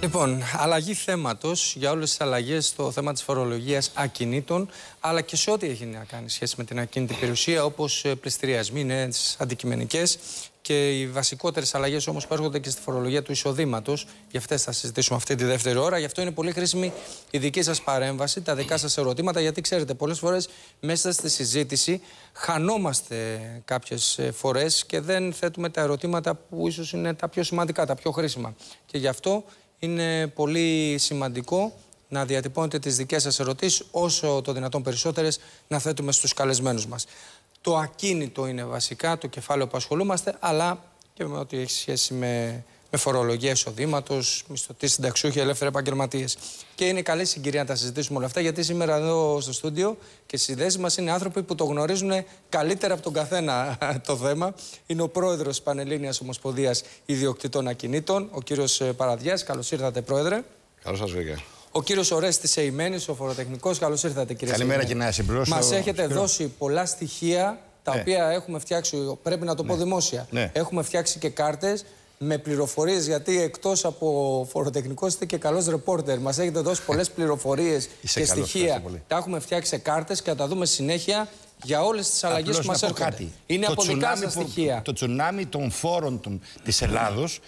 Λοιπόν, αλλαγή θέματος για όλες τις αλλαγές στο θέμα της φορολογίας ακινήτων, αλλά και σε ό,τι έχει να κάνει σχέση με την ακίνητη περιουσία, όπως πληστηριασμοί, νέες αντικειμενικές και οι βασικότερες αλλαγές όμως που έρχονται και στη φορολογία του εισοδήματος. Γι' αυτές θα συζητήσουμε αυτή τη δεύτερη ώρα. Γι' αυτό είναι πολύ χρήσιμη η δική σας παρέμβαση, τα δικά σας ερωτήματα, γιατί ξέρετε, πολλές φορές μέσα στη συζήτηση χανόμαστε κάποιες φορές και δεν θέτουμε τα ερωτήματα που ίσως είναι τα πιο σημαντικά, τα πιο χρήσιμα. Και γι' αυτό είναι πολύ σημαντικό να διατυπώνετε τις δικές σας ερωτήσεις όσο το δυνατόν περισσότερες να θέτουμε στους καλεσμένους μας. Το ακίνητο είναι βασικά το κεφάλαιο που ασχολούμαστε, αλλά και με ό,τι έχει σχέση με, με φορολογία εισοδήματος, μισθωτής, συνταξιούχοι, ελεύθεροι επαγγελματίες. Και είναι καλή συγκυρία να τα συζητήσουμε όλα αυτά, γιατί σήμερα εδώ στο στούντιο και στι ιδέε μας είναι άνθρωποι που το γνωρίζουν καλύτερα από τον καθένα το θέμα. Είναι ο πρόεδρος τη Πανελλήνιας Ομοσπονδίας Ιδιοκτητών Ακινήτων, ο κύριος Παραδιάς. Καλώς ήρθατε, πρόεδρε. Καλώς σας βρήκα. Ο κύριος Ορέστης Εϊμένης, ο φοροτεχνικός. Καλώς ήρθατε, κύριε Καλημέρα και να συμπληρώσω. Μας έχετε δώσει πολλά στοιχεία τα ναι. οποία έχουμε φτιάξει, πρέπει να το πω ναι. δημόσια. Ναι. Έχουμε φτιάξει και κάρτες με πληροφορίες, γιατί εκτός από φοροτεχνικός είστε και καλός ρεπόρτερ. Μας έχετε δώσει πολλές πληροφορίες και στοιχεία. Τα έχουμε φτιάξει σε κάρτες και θα τα δούμε συνέχεια για όλες τις αλλαγές που μας έρχονται. Κάτι. Είναι το από δικά σας στοιχεία. Το τσουνάμι των φόρων της Ελλάδος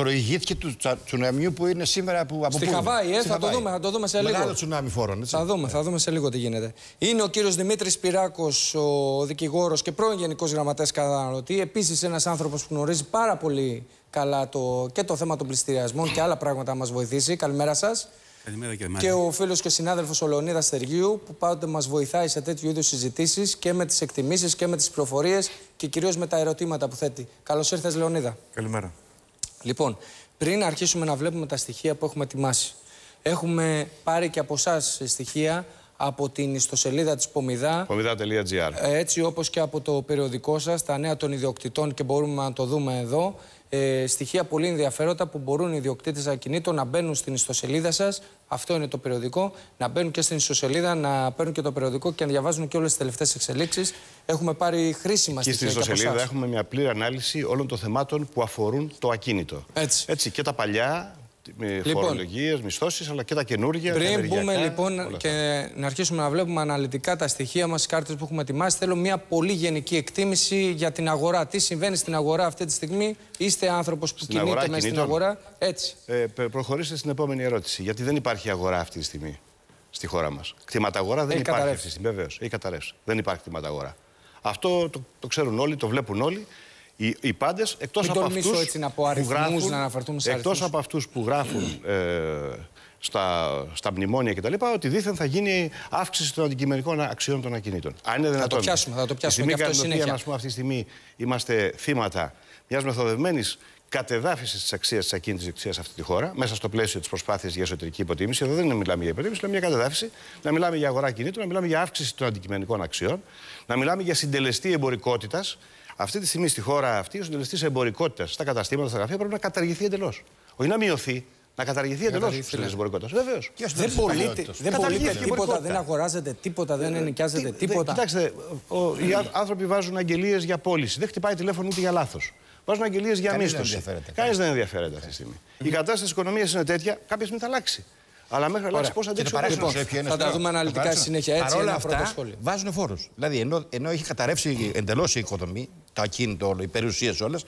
προηγήθηκε του τσουναμιού που είναι σήμερα που από Στη Χαβάη, ε, θα, το δούμε, θα το δούμε σε λίγο. Μεγάλο τσουνάμι φόρων, έτσι. Θα δούμε, θα δούμε σε λίγο τι γίνεται. Είναι ο κύριος Δημήτρης Πυράκος, ο δικηγόρος και πρώην Γενικός Γραμματέας Καταναλωτή. Επίσης ένας άνθρωπος που γνωρίζει πάρα πολύ καλά το, και το θέμα των πληστηριασμών και άλλα πράγματα να μας βοηθήσει. Καλημέρα σας. Καλημέρα και, και ο φίλος και συνάδελφος ο Λεωνίδα Στεργίου, που πάντοτε μας βοηθάει σε τέτοιου είδους συζητήσεις και με τις εκτιμήσεις και με τις πληροφορίες και κυρίως με τα ερωτήματα που θέτει. Καλώς ήρθες, Λεωνίδα. Καλημέρα. Λοιπόν, πριν αρχίσουμε να βλέπουμε τα στοιχεία που έχουμε ετοιμάσει, έχουμε πάρει και από εσάς στοιχεία από την ιστοσελίδα της Πομιδά. Πομιδά.gr Έτσι όπως και από το περιοδικό σας, τα νέα των ιδιοκτητών και μπορούμε να το δούμε εδώ. Ε, στοιχεία πολύ ενδιαφέροντα που μπορούν οι ιδιοκτήτες ακινήτων να μπαίνουν στην ιστοσελίδα σας. Αυτό είναι το περιοδικό. Να μπαίνουν και στην ιστοσελίδα, να παίρνουν και το περιοδικό και να διαβάζουν και όλες τις τελευταίες εξελίξεις. Έχουμε πάρει χρήσιμα στοιχεία. Και στην ιστοσελίδα έχουμε μια πλήρη ανάλυση όλων των θεμάτων που αφορούν το ακίνητο. Έτσι. Έτσι και τα παλιά, με λοιπόν, φορολογίες, μισθώσεις, αλλά και τα καινούργια. Πριν μπούμε λοιπόν και να αρχίσουμε να βλέπουμε αναλυτικά τα στοιχεία μας, κάρτες που έχουμε ετοιμάσει, θέλω μια πολύ γενική εκτίμηση για την αγορά. Τι συμβαίνει στην αγορά αυτή τη στιγμή, είστε άνθρωπος που κινείται μέσα στην αγορά; Έτσι. Ε, προχωρήστε στην επόμενη ερώτηση. Γιατί δεν υπάρχει αγορά αυτή τη στιγμή στη χώρα μας. Κτηματαγορά δεν υπάρχει αυτή τη στιγμή. Βεβαίως, έχει καταρρεύσει. Δεν υπάρχει κτηματαγορά. Αυτό το, το ξέρουν όλοι, το βλέπουν όλοι. Οι, οι πάντες, εκτός από αυτούς που γράφουν, να εκτός από αυτούς που γράφουν ε, στα, στα μνημόνια κτλ. ότι δίθεν θα γίνει αύξηση των αντικειμενικών αξιών των ακινήτων. Αν είναι δυνατόν. Θα το πιάσουμε, θα το πιάσουμε. Στη στιγμή κατά την αυτή τη στιγμή είμαστε θύματα μιας μεθοδευμένης κατεδάφισης της αξίας της ακίνητης αξία σε αυτή τη χώρα, μέσα στο πλαίσιο της προσπάθειας για εσωτερική υποτίμηση. Εδώ δεν μιλάμε για υποτίμηση, μιλάμε για κατεδάφιση. Να μιλάμε για αγορά κινήτων, να μιλάμε για αύξηση των αντικειμενικών αξιών, να μιλάμε για συντελεστή εμπορικότητας αυτή τη στιγμή στη χώρα αυτή ο συντελεστής εμπορικότητας στα καταστήματα, στα γραφεία πρέπει να καταργηθεί εντελώς. Όχι να μειωθεί, να καταργηθεί εντελώς ο συντελεστής εμπορικότητας. Βεβαίως. Δεν πωλείται, δεν πωλείται τίποτα, δεν αγοράζεται τίποτα, δεν ενοικιάζεται τίποτα. Κοιτάξτε, οι άνθρωποι βάζουν αγγελίες για πώληση. Δεν χτυπάει τηλέφωνο ούτε για λάθος. Βάζουν αγγελίες για μίσθωση. Κανείς δεν ενδιαφέρεται αυτή τη στιγμή. Η κατάσταση της οικονομίας είναι τέτοια, κάποια στιγμή θα αλλάξει. Αλλά μέχρι να αλλάξει πώς θα αντέξει ο κόσμο. Θα τα δούμε αναλυτικά στη συνέχεια. Έτσι, Παρόλα αυτά βάζουν φόρους. Δηλαδή, ενώ, ενώ έχει καταρρεύσει εντελώς η οικοδομή, το ακίνητο όλο, οι περιουσίες όλες,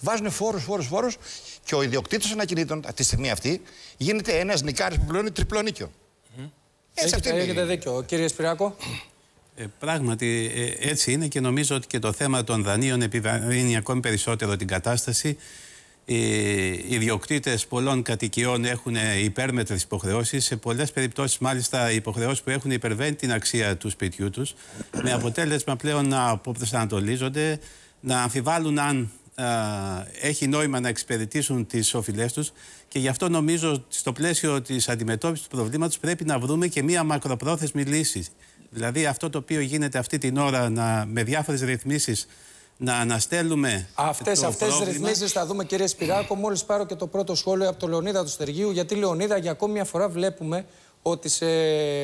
βάζουν φόρους, φόρους, φόρους και ο ιδιοκτήτης των ακινήτων τη στιγμή αυτή γίνεται ένας νικάρι που πληρώνει τριπλό νίκιο. Έτσι έχετε, έχετε δίκιο. Κύριε Σπυράκο. Ε, πράγματι ε, έτσι είναι και νομίζω ότι και το θέμα των δανείων επιβαρύνει ακόμη περισσότερο την κατάσταση οι ιδιοκτήτες πολλών κατοικιών έχουν υπέρμετρες υποχρεώσεις. Σε πολλές περιπτώσεις, μάλιστα, οι υποχρεώσεις που έχουν υπερβαίνει την αξία του σπιτιού τους. Με αποτέλεσμα πλέον να αποπροσανατολίζονται, να αμφιβάλλουν αν έχει νόημα να εξυπηρετήσουν τις οφειλέ τους. Και γι' αυτό νομίζω ότι στο πλαίσιο της αντιμετώπισης του προβλήματος πρέπει να βρούμε και μία μακροπρόθεσμη λύση. Δηλαδή, αυτό το οποίο γίνεται αυτή την ώρα να, με διάφορες ρυθμίσεις να αναστέλουμε. Αυτές αυτές τις ρυθμίσεις θα δούμε, κύριε Σπυράκο, μόλις πάρω και το πρώτο σχόλιο από τον Λεωνίδα του Στεργίου. Γιατί, Λεωνίδα, για ακόμη μια φορά βλέπουμε ότι σε,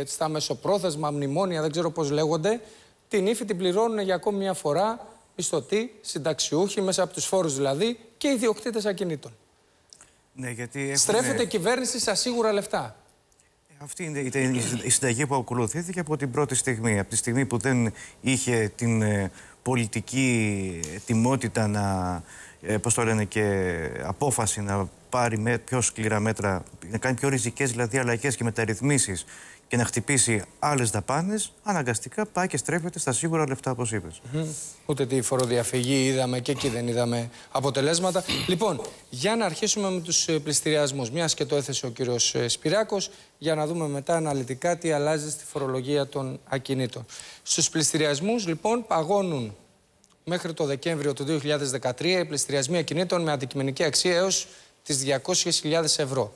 στα μεσοπρόθεσμα μνημόνια, δεν ξέρω πώς λέγονται, την ύφη την πληρώνουν για ακόμη μια φορά μισθωτοί, συνταξιούχοι, μέσα από τους φόρους δηλαδή και ιδιοκτήτες ακινήτων. Ναι, γιατί έχουν... Στρέφεται η κυβέρνηση στα σίγουρα λεφτά. Αυτή είναι ήταν η συνταγή που ακολουθήθηκε από την πρώτη στιγμή. Από τη στιγμή που δεν είχε την ε, πολιτική τιμότητα να, ε, πώς το λένε, και απόφαση να πάρει με, πιο σκληρά μέτρα, να κάνει πιο ριζικές δηλαδή αλλαγές και μεταρρυθμίσεις και να χτυπήσει άλλες δαπάνες, αναγκαστικά πάει και στρέφεται στα σίγουρα λεφτά, όπως είπες. Ούτε τη φοροδιαφυγή είδαμε και εκεί δεν είδαμε αποτελέσματα. Λοιπόν, για να αρχίσουμε με τους πληστηριασμούς, μιας και το έθεσε ο κύριος Σπυράκος, για να δούμε μετά αναλυτικά τι αλλάζει στη φορολογία των ακινήτων. Στους πληστηριασμούς, λοιπόν, παγώνουν μέχρι το Δεκέμβριο του 2013 οι πληστηριασμοί ακινήτων με αντικειμενική αξία έως τις 200.000 ευρώ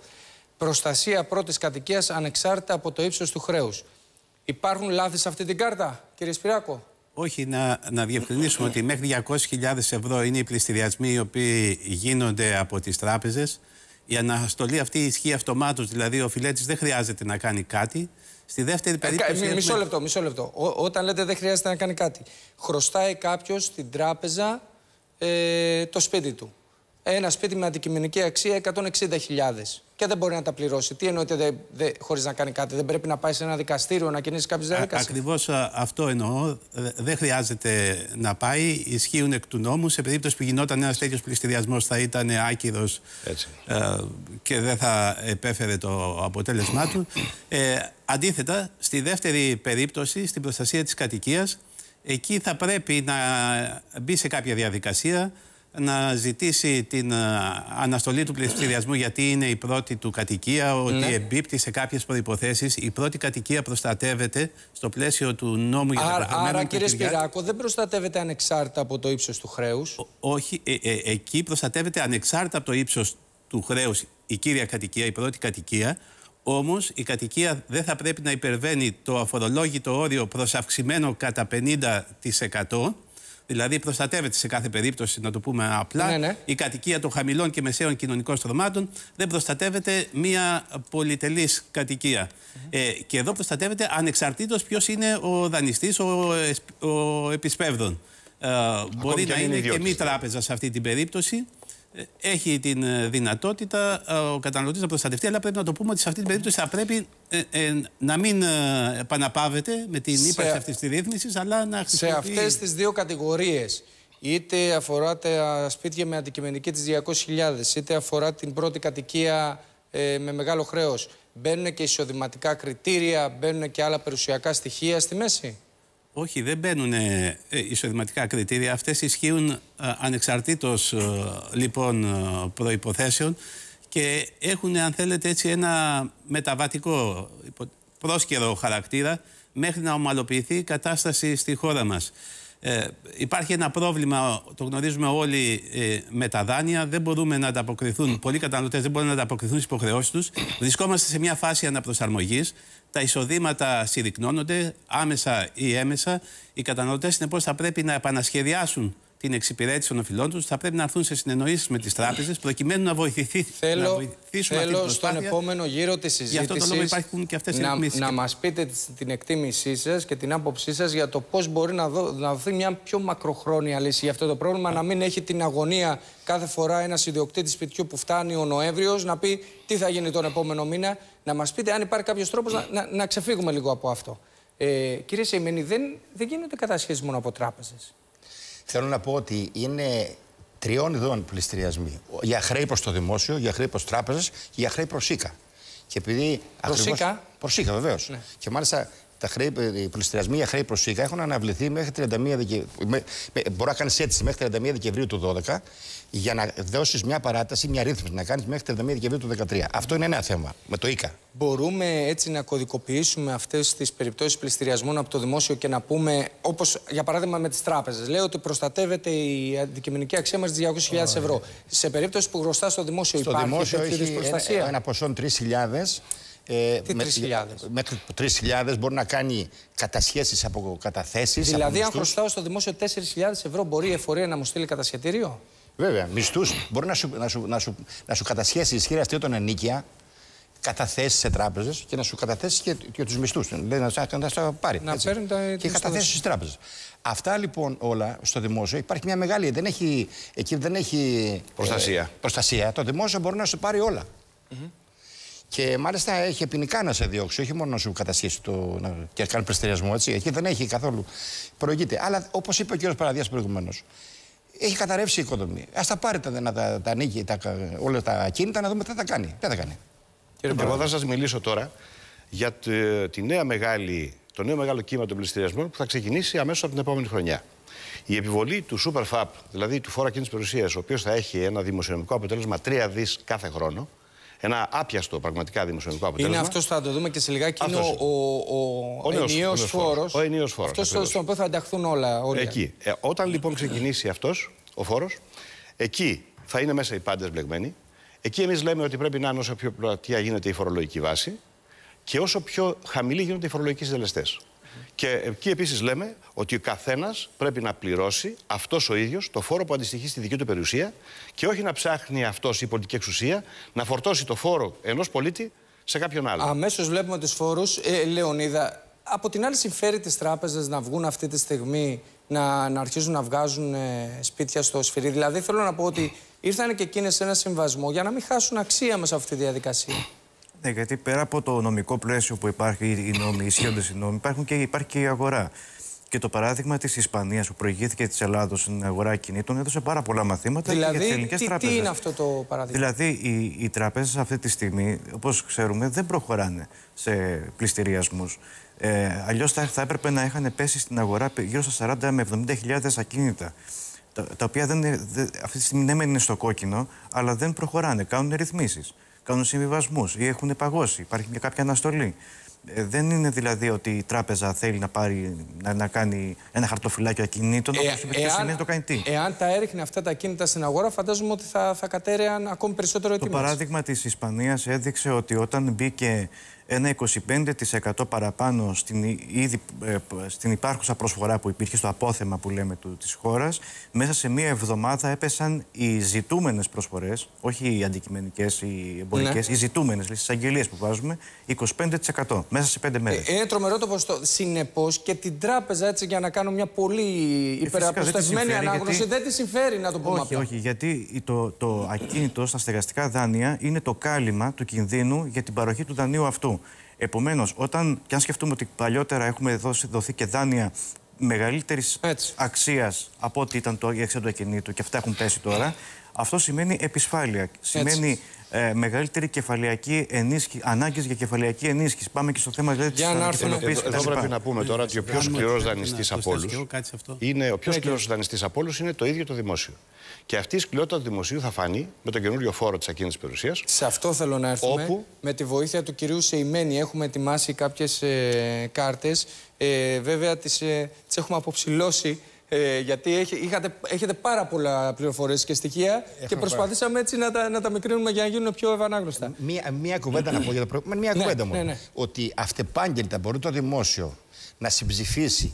προστασία πρώτης κατοικίας ανεξάρτητα από το ύψος του χρέους. Υπάρχουν λάθη σε αυτή την κάρτα, κύριε Σπυράκο; Όχι, να, να διευκρινίσουμε ότι μέχρι 200.000 ευρώ είναι οι πληστηριασμοί οι οποίοι γίνονται από τις τράπεζες. Η αναστολή αυτή ισχύει αυτομάτως, δηλαδή ο φιλέτης δεν χρειάζεται να κάνει κάτι. Στη δεύτερη περίπτωση. Ε, μισό λεπτό, μισό λεπτό. όταν λέτε δεν χρειάζεται να κάνει κάτι, χρωστάει κάποιος στην τράπεζα ε, το σπίτι του ένα σπίτι με αντικειμενική αξία 160.000 και δεν μπορεί να τα πληρώσει. Τι εννοείται δε, δε, χωρίς να κάνει κάτι, δεν πρέπει να πάει σε ένα δικαστήριο να κινήσει κάποιε διαδικασίες. Ακριβώς αυτό εννοώ. Δεν χρειάζεται να πάει. Ισχύουν εκ του νόμου. Σε περίπτωση που γινόταν ένας τέτοιος πληστηριασμός, θα ήταν άκυρος ε, και δεν θα επέφερε το αποτέλεσμά του. Ε, αντίθετα, στη δεύτερη περίπτωση, στην προστασία της κατοικίας, εκεί θα πρέπει να μπει σε κάποια διαδικασία να ζητήσει την uh, αναστολή του πληστηριασμού γιατί είναι η πρώτη του κατοικία, ότι ναι. εμπίπτει σε κάποιες προϋποθέσεις. Η πρώτη κατοικία προστατεύεται στο πλαίσιο του νόμου για άρα, τα Άρα κύριε Σπυράκο δεν προστατεύεται ανεξάρτητα από το ύψος του χρέους; όχι, ε, ε, εκεί προστατεύεται ανεξάρτητα από το ύψος του χρέους η κύρια κατοικία, η πρώτη κατοικία. Όμως η κατοικία δεν θα πρέπει να υπερβαίνει το αφορολόγητο όριο προς αυξημένο κατά 50% Δηλαδή προστατεύεται σε κάθε περίπτωση, να το πούμε απλά, ναι, ναι. η κατοικία των χαμηλών και μεσαίων κοινωνικών στρωμάτων. Δεν προστατεύεται μία πολυτελής κατοικία. ε, και εδώ προστατεύεται ανεξαρτήτως ποιος είναι ο δανειστής, ο, ο επισπεύδων. Ε, μπορεί να είναι και μη τράπεζα σε αυτή την περίπτωση. Ε, έχει την ε, δυνατότητα ε, ο καταναλωτής να προστατευτεί, αλλά πρέπει να το πούμε ότι σε αυτή την περίπτωση θα πρέπει να μην επαναπάβεται με την ύπαρξη αυτής της ρύθμισης, αλλά να χρησιμοποιεί. Σε αυτές τις δύο κατηγορίες, είτε αφορά τα σπίτια με αντικειμενική της 200.000, είτε αφορά την πρώτη κατοικία με μεγάλο χρέος, μπαίνουν και εισοδηματικά κριτήρια, μπαίνουν και άλλα περιουσιακά στοιχεία στη μέση; Όχι, δεν μπαίνουν ε, εισοδηματικά κριτήρια. Αυτές ισχύουν ε, ανεξαρτήτως ε, λοιπόν προϋποθέσεων και έχουν, αν θέλετε, έτσι ένα μεταβατικό πρόσκαιρο χαρακτήρα μέχρι να ομαλοποιηθεί η κατάσταση στη χώρα μας. Ε, υπάρχει ένα πρόβλημα, το γνωρίζουμε όλοι, ε, με τα δάνεια. Δεν μπορούμε να ανταποκριθούν, πολλοί καταναλωτές δεν μπορούν να ανταποκριθούν στις υποχρεώσεις τους. Βρισκόμαστε σε μια φάση αναπροσαρμογής. Τα εισοδήματα συρρυκνώνονται άμεσα ή έμεσα. Οι καταναλωτές συνεπώς θα πρέπει να επανασχεδιάσουν την εξυπηρέτηση των οφειλών τους, θα πρέπει να έρθουν σε συνεννοήσεις με τις τράπεζες προκειμένου να, βοηθηθεί, θέλω, να βοηθήσουν θέλω αυτή στον επόμενο γύρο της συζήτηση. Γι' αυτό το λόγο υπάρχουν και αυτές οι Να, να μας πείτε την εκτίμησή σας και την άποψή σας για το πώς μπορεί να, δω, να δοθεί μια πιο μακροχρόνια λύση για αυτό το πρόβλημα, να μην έχει την αγωνία κάθε φορά ένας ιδιοκτήτης σπιτιού που φτάνει ο Νοέμβριος να πει τι θα γίνει τον επόμενο μήνα. Να μας πείτε αν υπάρχει κάποιος τρόπος να, να, να, ξεφύγουμε λίγο από αυτό. Ε, κύριε Σεϊμένη, δεν, δεν γίνονται κατασχέσεις μόνο από τράπεζες. Θέλω να πω ότι είναι τριών ειδών πληστηριασμοί. Για χρέη προς το δημόσιο, για χρέη προς τράπεζες και για χρέη προς ΣΥΚΑ. Και επειδή. Προσίκα. Προσίκα, βεβαίως. Ναι. Και μάλιστα τα χρέη, οι πληστηριασμοί για χρέη προς ΣΥΚΑ έχουν αναβληθεί μέχρι 31 Δεκεμβρίου. Μπορεί να κάνεις έτσι μέχρι 31 Δεκεμβρίου του 2012 για να δώσεις μια παράταση, μια ρύθμιση να κάνεις μέχρι 31 Δεκεμβρίου του 2013. Αυτό είναι ένα θέμα με το ΙΚΑ. Μπορούμε έτσι να κωδικοποιήσουμε αυτές τις περιπτώσεις πληστηριασμών από το δημόσιο και να πούμε, όπως για παράδειγμα με τις τράπεζες, λέω ότι προστατεύεται η αντικειμενική αξία μας 200.000 ευρώ. Σε περίπτωση που χρωστά στο δημόσιο στο υπάρχει δημόσιο έχει προστασία. Ένα, ένα ποσό 3.000 ε, Τι 3.000. Μέχρι 3.000 μπορεί να κάνει κατασχέσεις από καταθέσεις. Δηλαδή, αν χρωστάω στο δημόσιο 4.000 ευρώ, μπορεί η εφορία να μου στείλει κατασχετήριο; Βέβαια, μισθούς μπορεί να σου, να σου, να σου, να σου κατασχέσει ισχυρά αστείο τον ενίκεια καταθέσεις σε τράπεζες και να σου καταθέσεις και, και τους μισθούς. Δηλαδή να, να, να στα πάρει. Να έτσι. παίρνει τα- και τις καταθέσεις μισθούς. στις τράπεζες. Αυτά λοιπόν όλα στο δημόσιο υπάρχει μια μεγάλη. Δεν έχει, εκεί δεν έχει Προστασία. ε, προστασία. Το δημόσιο μπορεί να σου πάρει όλα. Και μάλιστα έχει ποινικά να σε διώξει, όχι μόνο να σου κατασχέσει το, να, και να κάνει πληστηριασμό. Έτσι. Εκεί δεν έχει καθόλου. Προηγείται. Αλλά όπως είπε ο κ. Παραδίας προηγουμένως, έχει καταρρεύσει η οικοδομή. Α τα πάρει τα, να τα, τα ανοίγει τα, όλα τα ακίνητα να δούμε τι θα κάνει. Τι θα κάνει. Κύριε Εγώ θα σας μιλήσω τώρα για τη, τη νέα μεγάλη, το νέο μεγάλο κύμα των πληστηριασμών που θα ξεκινήσει αμέσως από την επόμενη χρονιά. Η επιβολή του Super FAP, δηλαδή του φόρου ακίνητης περιουσίας, ο οποίος θα έχει ένα δημοσιονομικό αποτέλεσμα 3 δις κάθε χρόνο, ένα άπιαστο πραγματικά δημοσιονομικό αποτέλεσμα. Είναι αυτό, θα το δούμε και σε λιγάκι. Είναι Αυτός. ο, ο, ο, Ο νέος- ενιαίος ο νέος φόρος. φόρος. Ο ενιαίος φόρος, Αυτός ακριβώς. στον οποίο θα ενταχθούν όλα. Όλοι. Εκεί. Ε, όταν λοιπόν ξεκινήσει αυτός ο φόρος, εκεί θα είναι μέσα οι πάντες μπλεγμένοι. Εκεί εμείς λέμε ότι πρέπει να είναι όσο πιο πλατεία γίνεται η φορολογική βάση και όσο πιο χαμηλή γίνονται οι φορολογικοί συντελεστές. Και εκεί επίσης λέμε ότι ο καθένας πρέπει να πληρώσει αυτός ο ίδιος το φόρο που αντιστοιχεί στη δική του περιουσία και όχι να ψάχνει αυτός η πολιτική εξουσία να φορτώσει το φόρο ενός πολίτη σε κάποιον άλλο. Αμέσως βλέπουμε τους φόρους. Ε, Λεωνίδα, από την άλλη, συμφέρει τις τράπεζες να βγουν αυτή τη στιγμή να, να αρχίζουν να βγάζουν ε, σπίτια στο σφυρί; Δηλαδή, θέλω να πω ότι ήρθαν και εκείνες σε ένα συμβασμό για να μην χάσουν αξία μέσα από αυτή τη διαδικασία. Ναι, γιατί πέρα από το νομικό πλαίσιο που υπάρχει, οι νόμοι, οι ισχύοντες οι νόμοι, υπάρχουν και, υπάρχει και η αγορά. Και το παράδειγμα της Ισπανίας που προηγήθηκε της Ελλάδος στην αγορά κινήτων έδωσε πάρα πολλά μαθήματα και για τις δηλαδή, ελληνικές τι, τι τράπεζες. είναι αυτό το παράδειγμα; Δηλαδή, οι, οι τραπέζε αυτή τη στιγμή, όπως ξέρουμε, δεν προχωράνε σε πληστηριασμούς. Ε, Αλλιώς θα, θα έπρεπε να είχαν πέσει στην αγορά γύρω στα 40 με 70.000 ακίνητα. Τα, τα οποία δεν, είναι- δεν- αυτή τη στιγμή ναι, μεν είναι στο κόκκινο, αλλά δεν προχωράνε. Κάνουν ρυθμίσεις, κάνουν συμβιβασμούς ή έχουν παγώσει. Υπάρχει μια κάποια αναστολή. Ε, δεν είναι δηλαδή ότι η τράπεζα θέλει να, πάρει, να, να κάνει ένα χαρτοφυλάκιο ακινήτων, Ε, όπως είπε και σήμερα το κάνει τι; εάν τα έριχνε αυτά τα κίνητα στην αγορά, φαντάζομαι ότι θα, θα κατέρεαν ακόμη περισσότερο οι Το τιμές. παράδειγμα της Ισπανίας έδειξε ότι όταν μπήκε ένα 25% παραπάνω στην, ι- ήδη, ε, π- στην υπάρχουσα προσφορά που υπήρχε στο απόθεμα που λέμε του, της χώρας, μέσα σε μία εβδομάδα έπεσαν οι ζητούμενες προσφορές, όχι οι αντικειμενικές, οι εμπορικές, Ναι. οι ζητούμενες, δηλαδή στις αγγελίες που βάζουμε, 25% μέσα σε πέντε μέρες. Ε, Είναι τρομερό το ποσοστό. Συνεπώς και την τράπεζα, έτσι για να κάνω μια πολύ υπεραποστευμένη συμφέρει, ανάγνωση, γιατί- δεν τη συμφέρει να το πούμε Όχι, απλά. όχι, γιατί η- το, το ακίνητο στα στεγαστικά δάνεια είναι το κάλυμα του κινδύνου για την παροχή του δανείου αυτού. Επομένως, όταν και αν σκεφτούμε ότι παλιότερα έχουμε δώσει, δοθεί και δάνεια μεγαλύτερης Έτσι. αξίας από ό,τι ήταν το, η αξία του ακινήτου και αυτά έχουν πέσει τώρα, αυτό σημαίνει επισφάλεια. Σημαίνει ε, μεγαλύτερη κεφαλαιακή ενίσχυση, ανάγκες για κεφαλαιακή ενίσχυση. Πάμε και στο θέμα δηλαδή, Για να έρθουμε- Εδώ, της εδώ πρέπει να πούμε τώρα ότι ο πιο Κάνουμε σκληρός ότι πρέπει δανειστής να από προσθέσω όλους κι εγώ κάτι σε αυτό. είναι ο πιο Ναι, σκληρός κύριε. δανειστής από όλους είναι το ίδιο το δημόσιο. Και αυτή η σκληρότητα του δημοσίου θα φανεί με τον καινούριο φόρο της ακίνητης περιουσίας. Σε αυτό θέλω να έρθουμε. Όπου; Με τη βοήθεια του κυρίου Σεϊμένη έχουμε ετοιμάσει κάποιες ε, κάρτες. Ε, βέβαια τις, ε, τις έχουμε αποψηλώσει ε, γιατί έχει, είχατε, έχετε πάρα πολλά πληροφορίες και στοιχεία και προσπαθήσαμε έτσι να τα, να τα μικρύνουμε για να γίνουν πιο ευανάγνωστα. Μία, μία κουβέντα να πω για το προηγούμενο. Μία Ναι, κουβέντα ναι, μόνο. ναι. Ότι αυτεπάγγελτα μπορεί το δημόσιο να συμψηφίσει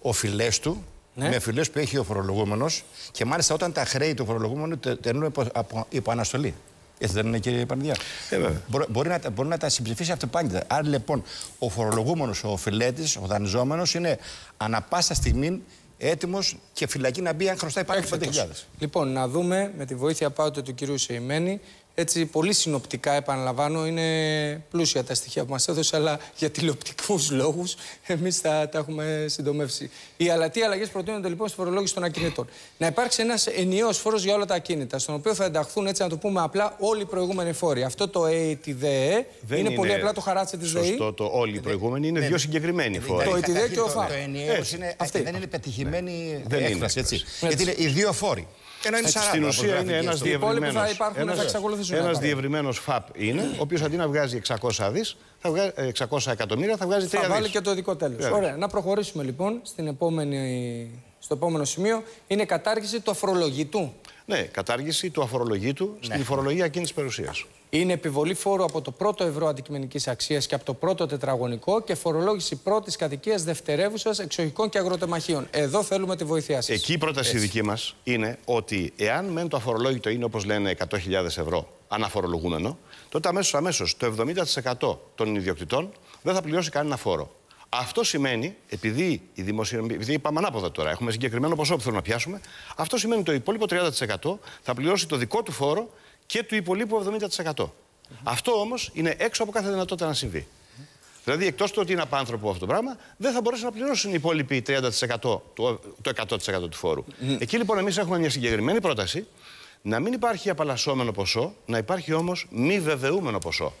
οφειλέ του Ναι. με οφειλέ που έχει ο φορολογούμενος και μάλιστα όταν τα χρέη του φορολογούμενου τε- τελούν υπό, από, υπό αναστολή. Έτσι δεν είναι, κύριε Πανδιά. Ε, βέβαια. μπορεί, μπορεί, να, τα- μπορεί να τα συμψηφίσει αυτεπάγγελτα. Άρα λοιπόν ο φορολογούμενος, ο οφειλέτη, ο δανειζόμενος είναι ανα πάσα στιγμή έτοιμος και φυλακή να μπει αν χρωστάει πάνω από 5.000. Έκθετος. Λοιπόν, να δούμε με τη βοήθεια πάντοτε του κυρίου Σεϊμένη. Έτσι, πολύ συνοπτικά επαναλαμβάνω, είναι πλούσια τα στοιχεία που μας έδωσε, αλλά για τηλεοπτικούς λόγους εμείς τα, τα έχουμε συντομεύσει. Οι αλατοί αλλαγές προτείνονται λοιπόν στη φορολόγηση των ακινήτων. Να υπάρξει ένας ενιαίος φόρος για όλα τα ακίνητα, στον οποίο θα ενταχθούν, έτσι να το πούμε απλά, όλοι οι προηγούμενοι φόροι. Αυτό το ΕΕΤΔΕ είναι, πολύ απλά το χαράτσι της ΔΕΗ. Σωστό, το όλοι οι προηγούμενοι είναι δύο συγκεκριμένοι φόροι. Το Δηλαδή, ΕΤΙΔΕ καταρχήν και ο το- ΦΑΠ. Το ενιαίο Έτσι. είναι, Αυτή. δεν είναι πετυχημένη Δεν είναι έκφραση, έτσι. έκφραση. Γιατί είναι οι δύο φόροι. Ενώ είναι 40. Στην όπως ουσία γράφει είναι και ένας στο- Οι υπόλοιποι θα διευρυμένο. υπάρχουν, θα εξακολουθήσουν να Ένας υπάρχουν. διευρυμένος ΦΑΠ είναι, ο οποίος αντί να βγάζει 600 δις, θα βγάζει 600 εκατομμύρια, θα βγάζει 3 Θα δι. βάλει και το δικό τέλος. Βέβαια. Ωραία. Να προχωρήσουμε λοιπόν στην επόμενη, στο επόμενο σημείο. Είναι κατάργηση του αφορολογητού. Ναι, κατάργηση του αφορολογήτου στην φορολογία ακίνητη περιουσίας. Είναι επιβολή φόρου από το πρώτο ευρώ αντικειμενικής αξίας και από το πρώτο τετραγωνικό και φορολόγηση πρώτης κατοικίας δευτερεύουσας εξοχικών και αγροτεμαχίων. Εδώ θέλουμε τη βοήθειά σας. Εκεί η πρόταση δική μας είναι ότι εάν μεν το αφορολόγητο είναι όπως λένε 100.000 ευρώ αναφορολογούμενο, τότε αμέσως αμέσως το 70% των ιδιοκτητών δεν θα πληρώσει κανένα φόρο. Αυτό σημαίνει, επειδή, η δημοσιονομία, επειδή είπαμε ανάποδα τώρα, έχουμε συγκεκριμένο ποσό που θέλουμε να πιάσουμε, αυτό σημαίνει ότι το υπόλοιπο 30% θα πληρώσει το δικό του φόρο και του υπολείπου 70%. Αυτό όμως είναι έξω από κάθε δυνατότητα να συμβεί. Δηλαδή, εκτός του ότι είναι απάνθρωπο αυτό το πράγμα, δεν θα μπορέσει να πληρώσουν οι υπόλοιποι 30% το, το 100% του φόρου. Εκεί λοιπόν εμείς έχουμε μια συγκεκριμένη πρόταση να μην υπάρχει απαλλασσόμενο ποσό, να υπάρχει όμως μη βεβαιούμενο ποσό.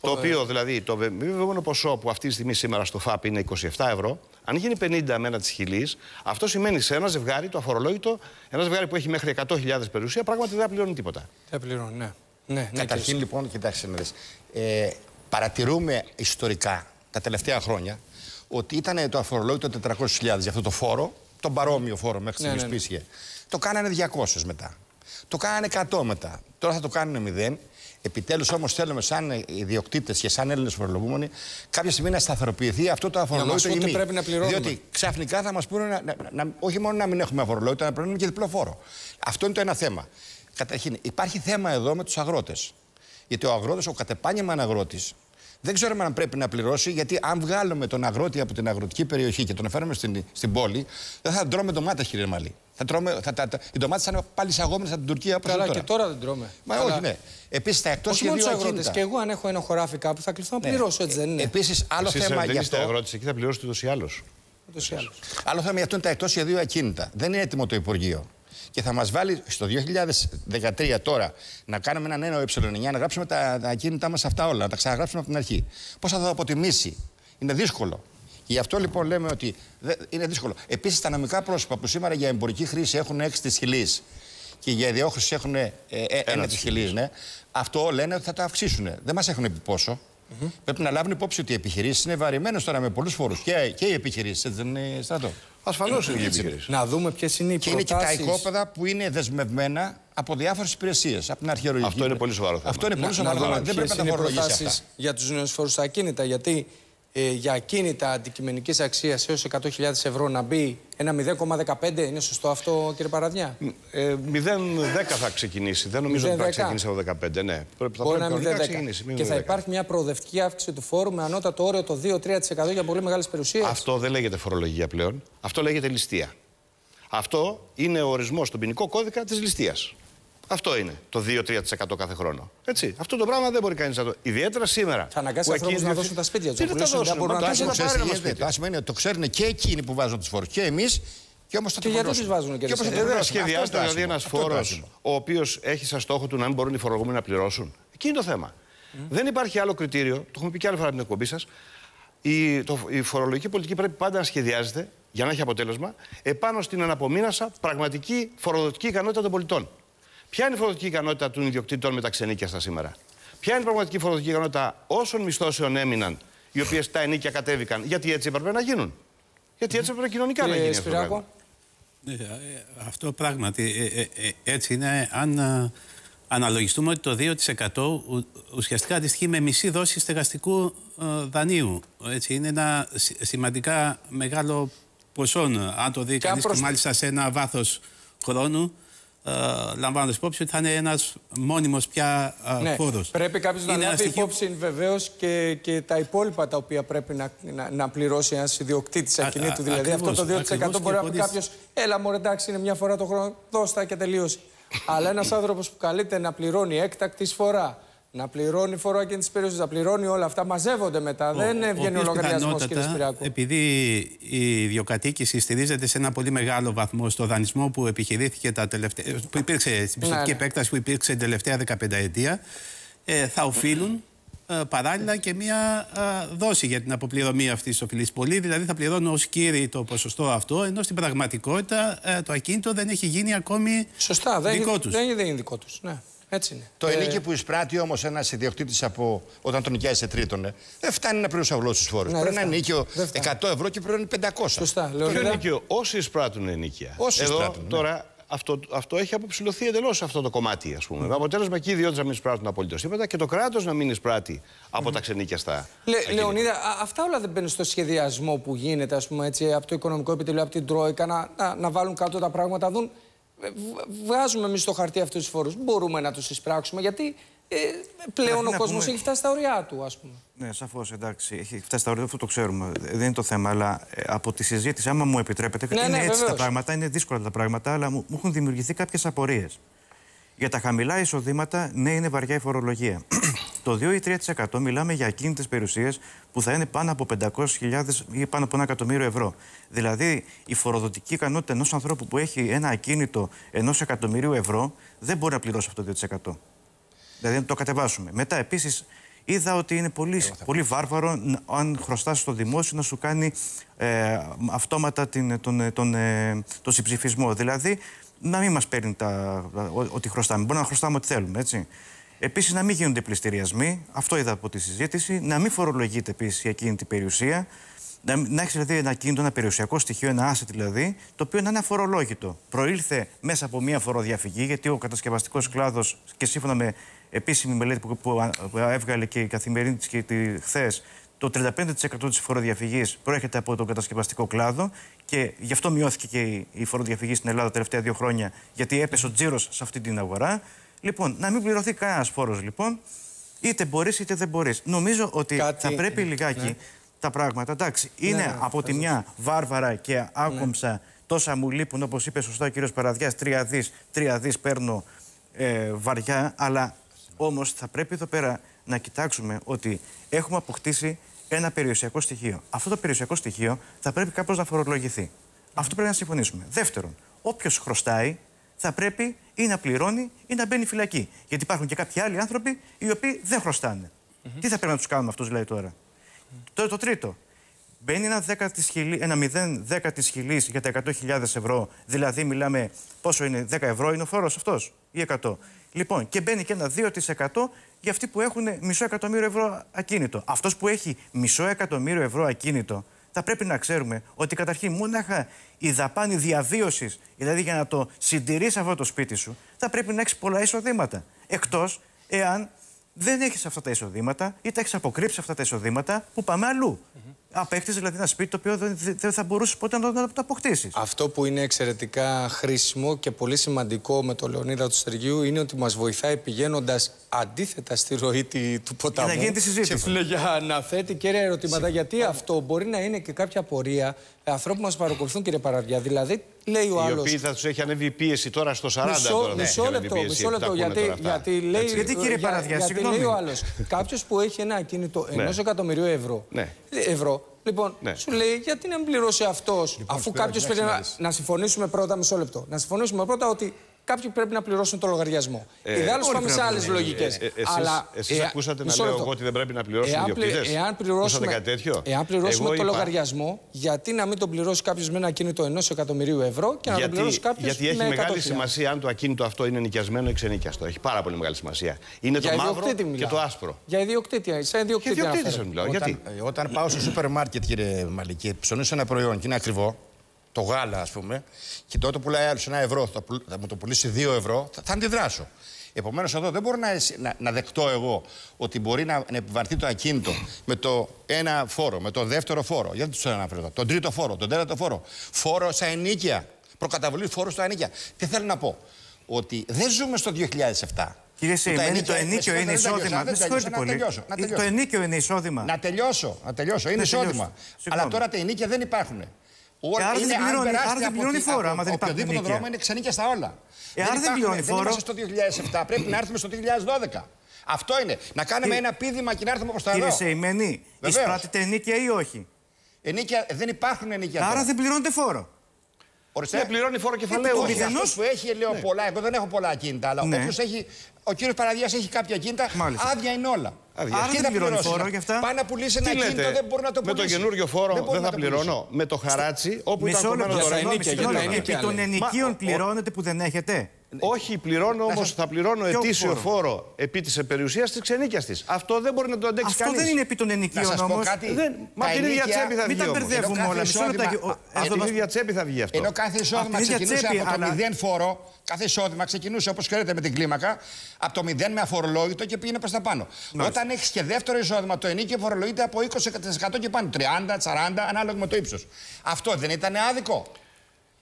Το οποίο δηλαδή το μη βεβαιούμενο ποσό που αυτή τη στιγμή σήμερα στο ΦΑΠ είναι 27 ευρώ, αν γίνει 50 με ένα της χιλής, αυτό σημαίνει σε ένα ζευγάρι, το αφορολόγητο, ένα ζευγάρι που έχει μέχρι 100.000 περιουσία, πράγματι δεν θα πληρώνει τίποτα. Δεν πληρώνει, ναι. ναι, ναι Καταρχήν λοιπόν, κοιτάξτε να δεις. Ε, παρατηρούμε ιστορικά τα τελευταία χρόνια ότι ήταν το αφορολόγητο 400.000 για αυτό το φόρο, τον παρόμοιο φόρο μέχρι Ναι, στιγμής ναι, ναι. ναι, Το κάνανε 200 μετά. Το κάνανε 100 μετά. Τώρα θα το κάνουν 0. Επιτέλους όμως θέλουμε, σαν ιδιοκτήτες και σαν Έλληνες φορολογούμενοι, κάποια στιγμή να σταθεροποιηθεί αυτό το αφορολόγητο πούν τι ή μη. πρέπει να πληρώνουμε. Διότι ξαφνικά θα μας πούνε να, να, να- όχι μόνο να μην έχουμε αφορολόγητο, να πληρώνουμε και διπλό φόρο. Αυτό είναι το ένα θέμα. Καταρχήν, υπάρχει θέμα εδώ με τους αγρότες. Γιατί ο αγρότης, ο κατεπάνημα αγρότης, δεν ξέρουμε αν πρέπει να πληρώσει, γιατί αν βγάλουμε τον αγρότη από την αγροτική περιοχή και τον φέρουμε στην, στην πόλη, δεν θα τρώμε ντομάτε, κύριε Μαλή. Θα τρώμε, θα, τα, τα- οι ντομάτε θα είναι πάλι εισαγόμενες από την Τουρκία όπως Καλά, είναι και τώρα. τώρα δεν τρώμε. Μα Αλλά όχι, ναι. Επίσης, τα εκτός Όχι μόνο τους σχεδίου αγρότες. ακίνητα. Και εγώ, αν έχω ένα χωράφι κάπου, θα κληθώ να πληρώσω, έτσι δεν είναι. Επίσης, άλλο Εσείς, θέμα δεν γι' είστε αυτό. αγρότη, εκεί θα πληρώσετε ούτως ή άλλως; Ούτως ή άλλως. Άλλο θέμα γι' αυτό είναι τα εκτός σχεδίου ακίνητα. Δεν είναι έτοιμο το Υπουργείο. Και θα μας βάλει στο 2013 τώρα να κάνουμε ένα νέο ε9, να γράψουμε τα, τα ακίνητά μας αυτά όλα, να τα ξαναγράψουμε από την αρχή. Πώς θα το αποτιμήσει; Είναι δύσκολο. Και γι' αυτό λοιπόν λέμε ότι δε- είναι δύσκολο. Επίσης, τα νομικά πρόσωπα που σήμερα για εμπορική χρήση έχουν 6 της χιλής και για ιδιόχρηση έχουν ε, ε, ένα της χιλής, ναι, αυτό λένε ότι θα το αυξήσουν. Δεν μας έχουν πει πόσο. Πρέπει να λάβουν υπόψη ότι οι επιχειρήσεις είναι βαρημένες τώρα με πολλούς φόρους. Και, και οι επιχειρήσεις, έτσι δεν είναι στρατό. Ασφαλώς είναι η επιχείρηση. Να δούμε ποιες είναι οι Και είναι και τα προτάσεις. οικόπεδα που είναι δεσμευμένα από διάφορες υπηρεσίες. Από την αρχαιολογική. Αυτό είναι πολύ σοβαρό θέμα. Αυτό είναι πολύ Να, σοβαρό να θέμα. δούμε Δεν πρέπει να ποιες τα είναι οι φορολογήσει προτάσεις αυτά. για τους νέους φόρους στα ακίνητα. Γιατί ε, για ακίνητα αντικειμενικής αξίας έως 100.000 ευρώ να μπει ένα 0,15 είναι σωστό αυτό κύριε Παραδιά; Ε, 0-10 θα ξεκινήσει. Δεν νομίζω ότι 0,10. θα ξεκινήσει από 15. Ναι. Πρέπει, θα Μπορεί πρέπει να είναι κανονικά να 0,10. ξεκινήσει. Και θα 0,10. υπάρχει μια προοδευτική αύξηση του φόρου με ανώτατο όριο το 2-3% για πολύ μεγάλες περιουσίες. Αυτό δεν λέγεται φορολογία πλέον. Αυτό λέγεται ληστεία. Αυτό είναι ο ορισμός στον ποινικό κώδικα της ληστείας. Αυτό είναι το 2-3% κάθε χρόνο. Έτσι. Αυτό το πράγμα δεν μπορεί κανείς να το. Ιδιαίτερα σήμερα. Θα αναγκάσει που ανθρώπους εκεί να διοθ- δώσουν τα σπίτια τους, Τι να δεν τα πουλήσουν, δώσουν. δεν μπορούν Μα να το τα άσχημα πάρουν πάρει ένα γίνεται. σπίτι. Το σημαίνει ότι το ξέρουν και εκείνοι που βάζουν του φόρου και εμεί. Και όμως θα Και το γιατί πληρώσουμε. τους βάζουν και Και τις όπως θα Ε, το δεν πληρώσουμε. Αυτό είναι σχεδιάζεται το δηλαδή άσχημο. ένα Αυτό είναι το φόρο άσχημο. ο οποίος έχει σαν στόχο του να μην μπορούν οι φορολογούμενοι να πληρώσουν. Εκεί είναι το θέμα. Δεν υπάρχει άλλο κριτήριο, το έχουμε πει και άλλη φορά από την εκπομπή σας. Η, το, η φορολογική πολιτική πρέπει πάντα να σχεδιάζεται για να έχει αποτέλεσμα επάνω στην αναπομείνασα πραγματική φοροδοτική ικανότητα των πολιτών. Ποια είναι η φοροδοτική ικανότητα των ιδιοκτήτων με τα ξενίκια στα σήμερα; Ποια είναι η πραγματική φοροδοτική ικανότητα όσων μισθώσεων έμειναν, οι οποίες τα ενίκια κατέβηκαν, γιατί έτσι έπρεπε να γίνουν. Γιατί έτσι έπρεπε κοινωνικά να Κύριε γίνει αυτό το πράγμα. Σπυράκο. Ε, ε, Αυτό πράγματι ε, ε, ε, έτσι είναι. Αν ε, αναλογιστούμε ότι το 2% ου- ουσιαστικά αντιστοιχεί με μισή δόση στεγαστικού ε, δανείου. Έτσι, είναι ένα σι- σημαντικά μεγάλο ποσό. Αν το δει Και αν κανείς προσ- και μάλιστα σε ένα βάθος χρόνου, ε, λαμβάνοντας υπόψη ότι θα είναι ένας μόνιμος πια ε, Ναι, φόρος. πρέπει κάποιος να Είναι ένα λάβει στοιχείο- υπόψη βεβαίως και, και τα υπόλοιπα τα οποία πρέπει να, να, να πληρώσει ένας ιδιοκτήτης Α- ακινήτου. α- Δηλαδή ακριβώς, αυτό το 2% ακριβώς μπορεί να και πει χωρίς- κάποιος, έλα μου εντάξει, είναι μια φορά το χρόνο, δώστα και τελείωσε. Αλλά ένας άνθρωπος που καλείται να πληρώνει έκτακτη φορά, να πληρώνει φορά και τις περιοχέ, να πληρώνει όλα αυτά, μαζεύονται μετά. Δεν ο βγαίνει ο οποίος λογαριασμός, κύριε πιθανότατα, Σπυράκο. Επειδή η ιδιοκατοίκηση στηρίζεται σε ένα πολύ μεγάλο βαθμό στο δανεισμό που επιχειρήθηκε τα τελευταία. που υπήρξε στην πιστοτική ναι. επέκταση που υπήρξε την τελευταία 15 ετία, ε, θα οφείλουν ε, παράλληλα και μία ε, δόση για την αποπληρωμή αυτής της οφειλής. Πολλοί δηλαδή θα πληρώνουν ως κύριοι το ποσοστό αυτό, ενώ στην πραγματικότητα ε, το ακίνητο δεν έχει γίνει ακόμη Σωστά, δεν, δικό είναι, τους. δεν, δεν είναι δικό τους. Ναι, έτσι είναι. Το Ε, ενίκη που εισπράττει όμως ένας ιδιοκτήτης από όταν τον νοικιάζει σε τρίτον, ε, δεν φτάνει να πληρώσει αυλό του φόρους. Ναι, Πρέπει δεν ένα φτάνει. ενίκιο Δεν φτάνει. 100 ευρώ και πληρώνει 500. Σωστά, Ποιο Λεωνίδα. ενίκιο, όσοι εισπράττουν ενίκεια. Όσοι Εδώ εισπράττουν, ναι. τώρα αυτό, αυτό έχει αποψηλωθεί εντελώς αυτό το κομμάτι, ας πούμε. Με αποτέλεσμα και οι ιδιώτε να μην εισπράττουν απολύτως τίποτα και το κράτος να μην εισπράττει από τα ξενίκια στα. Λε, ακίνητα. Λεωνίδα, α- αυτά όλα δεν μπαίνουν στο σχεδιασμό που γίνεται ας πούμε, έτσι, από το οικονομικό επιτελείο, από την Τρόικα, να, να, να βάλουν κάτω τα πράγματα, να δουν ε, β- βγάζουμε εμείς στο χαρτί αυτούς τους φόρους. Μπορούμε να τους εισπράξουμε γιατί ε, πλέον Πρέπει ο να κόσμος πούμε- έχει φτάσει στα ωριά του, ας πούμε. Ναι, σαφώς εντάξει. Έχει φτάσει στα όρια, αυτό το ξέρουμε. Δεν είναι το θέμα. Αλλά ε, από τη συζήτηση, άμα μου επιτρέπετε, Ναι, είναι ναι, έτσι βεβαίως. τα πράγματα, είναι δύσκολα τα πράγματα, αλλά μου, μου έχουν δημιουργηθεί κάποιες απορίες. Για τα χαμηλά εισοδήματα, ναι, είναι βαριά η φορολογία. το 2 ή 3% μιλάμε για ακίνητες περιουσίες που θα είναι πάνω από 500.000 ή πάνω από ένα εκατομμύριο ευρώ. Δηλαδή, η φοροδοτική ικανότητα ενός ανθρώπου που έχει ένα ακίνητο ενός εκατομμυρίου ευρώ δεν μπορεί να πληρώσει αυτό το 2%. Δηλαδή να το κατεβάσουμε. Μετά επίσης είδα ότι είναι πολύ, πολύ βάρβαρο ν- αν χρωστάς στο δημόσιο να σου κάνει ε, αυτόματα την, τον, τον, ε, τον συμψηφισμό. Δηλαδή να μην μας παίρνει τα, ό- ό,τι χρωστάμε. Μπορούμε να χρωστάμε ό,τι θέλουμε. Έτσι. Επίσης να μην γίνονται πληστηριασμοί. Αυτό είδα από τη συζήτηση. Να μην φορολογείται επίσης η ακίνητη περιουσία. Να, να έχεις δηλαδή ένα κίνητο, ένα περιουσιακό στοιχείο, ένα asset δηλαδή, το οποίο να είναι αφορολόγητο. Προήλθε μέσα από μια φοροδιαφυγή, γιατί ο κατασκευαστικός κλάδος και σύμφωνα με επίσημη μελέτη που, που, α- που έβγαλε και η καθημερινή της και τη χθες, το 35% της φοροδιαφυγής προέρχεται από τον κατασκευαστικό κλάδο και γι' αυτό μειώθηκε και η, η φοροδιαφυγή στην Ελλάδα τα τελευταία δύο χρόνια, γιατί έπεσε ο τζίρος σε αυτή την αγορά. Λοιπόν, να μην πληρωθεί κανένας φόρος λοιπόν, είτε μπορείς είτε δεν μπορείς. Νομίζω ότι Κάτι- θα πρέπει λιγάκι τα πράγματα. Εντάξει, είναι ναι, από τη μια βάρβαρα και άκομψα τόσα μου λείπουν, όπως είπε σωστά ο κύριος Παραδιά, τρία δις, τρία δις παίρνω ε, βαριά, αλλά όμως θα πρέπει εδώ πέρα να κοιτάξουμε ότι έχουμε αποκτήσει ένα περιουσιακό στοιχείο. Αυτό το περιουσιακό στοιχείο θα πρέπει κάπως να φορολογηθεί. Αυτό πρέπει να συμφωνήσουμε. Δεύτερον, όποιος χρωστάει θα πρέπει ή να πληρώνει ή να μπαίνει φυλακή. Γιατί υπάρχουν και κάποιοι άλλοι άνθρωποι οι οποίοι δεν χρωστάνε. Τι θα πρέπει να τους κάνουμε αυτούς δηλαδή τώρα. Τώρα το τρίτο. Μπαίνει ένα, 10 της χιλί, ένα 0,10 της χιλής για τα 100.000 ευρώ. Δηλαδή, μιλάμε πόσο είναι, 10 ευρώ είναι ο φόρος αυτός ή 100. Λοιπόν, και μπαίνει και ένα 2% για αυτοί που έχουν μισό εκατομμύριο ευρώ ακίνητο. Αυτός που έχει μισό εκατομμύριο ευρώ ακίνητο, θα πρέπει να ξέρουμε ότι καταρχήν μόναχα η δαπάνη διαβίωσης, δηλαδή για να το συντηρήσει αυτό το σπίτι σου, θα πρέπει να έχεις πολλά εισοδήματα. Εκτός εάν δεν έχεις αυτά τα εισοδήματα ή τα έχεις αποκρύψει αυτά τα εισοδήματα που πάμε αλλού. Απέκτησε δηλαδή ένα σπίτι το οποίο δεν, δεν θα μπορούσε ποτέ να το, να το αποκτήσεις. Αυτό που είναι εξαιρετικά χρήσιμο και πολύ σημαντικό με το Λεωνίδα του Στεργίου είναι ότι μας βοηθάει πηγαίνοντας αντίθετα στη ροή τη- του ποταμού. να γίνεται συζήτηση. Ναι, Για να θέτει κέρια ερωτήματα. Γιατί αυτό μπορεί να είναι και κάποια πορεία ανθρώπων που μας παρακολουθούν, κύριε Παραδιά. Δηλαδή, λέει ο Οι άλλος... οποίοι θα τους έχει ανέβει η πίεση τώρα στο 40. τώρα Μισό, θα τους μισό έχει ανέβει λεπτό, η πίεση, μισό που τα λεπτό. ακούνε Γιατί, τώρα αυτά. γιατί, λέει, Γιατί, κύριε για- Παραδιά, γιατί συγγνώμη. λέει ο άλλος, κάποιος που έχει ένα ακίνητο ενός εκατομμυρίου ευρώ. Ναι. ευρώ λοιπόν, Ναι. σου λέει γιατί να μην πληρώσει αυτός, αφού Σπύρο, κάποιος κοιτάξτε πρέπει να να, δεις. να συμφωνήσουμε πρώτα, μισό λεπτό. Να συμφωνήσουμε πρώτα ότι κάποιοι πρέπει να πληρώσουν το λογαριασμό. Ε, Ιδάλω όλοι πάμε πρέπει σε να άλλες πληρώνουν. λογικές. Ε, ε, εσείς- εσείς ακούσατε να λέω εγώ ότι δεν πρέπει να πληρώσουν οι εάν, πλη- ιδιοκτήτες; εάν πληρώσουμε, Ακούσατε κάτι τέτοιο; εάν πληρώσουμε Εγώ το είπα- λογαριασμό, γιατί να μην τον πληρώσει κάποιος με ένα κίνητο ενός εκατομμυρίου ευρώ και να τον πληρώσει κάποιος γιατί έχει με 100.000. μεγάλη σημασία αν το ακίνητο αυτό είναι νοικιασμένο ή ξενικιαστό. Έχει πάρα πολύ μεγάλη σημασία. Είναι το Για μαύρο ιδιοκτήτη και μιλάω. το άσπρο. Για ιδιοκτήτη, σαν Και ιδιοκτήτη. ιδιοκτήτε αναφέρομαι. μιλάω. Γιατί. Όταν, ε, όταν πάω στο σούπερ μάρκετ, κύριε Μαλική, ψωνίσω ένα προϊόν και είναι ακριβό, το γάλα, ας πούμε, και τότε πουλάει άλλος ένα ευρώ, θα, πουλ- θα μου το πουλήσει δύο ευρώ, θα, θα αντιδράσω. Επομένως, εδώ δεν μπορώ να, να, να δεκτώ εγώ ότι μπορεί να, να επιβαρθεί το ακίνητο με το ένα φόρο, με τον δεύτερο φόρο. Γιατί τους αναφέρω εδώ; Τον τρίτο φόρο, τον τέταρτο φόρο. Φόρο στα ενίκια. Προκαταβολή φόρου στα ενίκια. Τι θέλω να πω; Ότι δεν ζούμε στο 2007. Κύριε Που τα Σεϊμένη, το ενίκια- με ενίκιο συγχωρείτε, είναι δεν τελειώσα, εισόδημα. δεν Με συγχωρείτε τελειώσα, να πολύ. τελειώσω, να Ε, τελειώσω. Το ενίκιο είναι εισόδημα. Να τελειώσω, να τελειώσω. Είναι Ναι, τελειώσω. εισόδημα. Συγγνώμη. Αλλά τώρα τα ενίκια δεν υπάρχουν. Όλα άρα δεν είναι, αν πληρώνει- περάσετε άρα δεν από πληρώνει τη- φόρο, από άμα δεν υπάρχουν Οποιοδήποτε ενίκια. δρόμο είναι ξενίκια στα όλα. Ε, άρα δεν υπάρχουν- πληρώνει Δεν φόρο. είμαστε στο 2007, πρέπει να έρθουμε στο 2012. Αυτό είναι. Να κάνουμε Κύριε- ένα πείδημα και να έρθουμε προς τα Κύριε εδώ. Σεϊμένη, Βεβαίως. εισπράττετε ενίκια ή όχι; Ενίκια, δεν υπάρχουν ενίκια. Άρα τώρα. δεν πληρώνετε φόρο. Ορίστε. Ναι, πληρώνει φόρο Ε, κεφαλαίου. όχι, μηδενός. αυτός που έχει, λέω, πολλά. Εγώ δεν έχω πολλά ακίνητα, αλλά Ναι. όποιος έχει. Ο κύριος Παραδίας έχει κάποια ακίνητα, Μάλιστα. άδεια είναι όλα. Άδεια. Τι Άρα δεν θα πληρώνει πληρώσει, φόρο να- γι' αυτά. Πάει να πουλήσει ένα Τι ακίνητο, λέτε, δεν μπορεί να το με πουλήσει. το καινούριο φόρο μπορεί δεν να θα το πληρώνω. πουλήσει. Με το χαράτσι, όπου ήταν Μισό κομμένο λεπτό. το για τα ρενό, ενίκια, για τα Συγγνώμη, ενίκια, επί των λέει. ενοικίων Μα, ο- πληρώνετε που δεν έχετε. Όχι, πληρώνω όμως, σας- θα πληρώνω Ποιο ετήσιο φόρο; φόρο επί της περιουσίας της ξενίκιας της. Αυτό δεν μπορεί να το αντέξει Αυτό κανείς. δεν είναι επί των Να ενοικίων σας πω όμως. κάτι. Δεν- μα Τα την ίδια ενίκια- τσέπη θα Μην βγει τα όμως. μπερδεύουμε Ενώ όλα. κάθε Μισό λεπτάκι. εισόδημα- Ο- Από εδώ την μας- ίδια τσέπη θα βγει αυτό. Ενώ κάθε Απ' εισόδημα την ίδια ξεκινούσε τσέπη, από το αλλά- 0 φόρο, κάθε εισόδημα ξεκινούσε όπως ξέρετε με την κλίμακα, από το 0 με αφορολόγητο και πήγαινε προς τα πάνω. Όταν έχεις και δεύτερο εισόδημα, το ενίκιο φορολογείται από 20% και πάνω, 30, 40, ανάλογα με το ύψος. Αυτό δεν ήταν άδικο.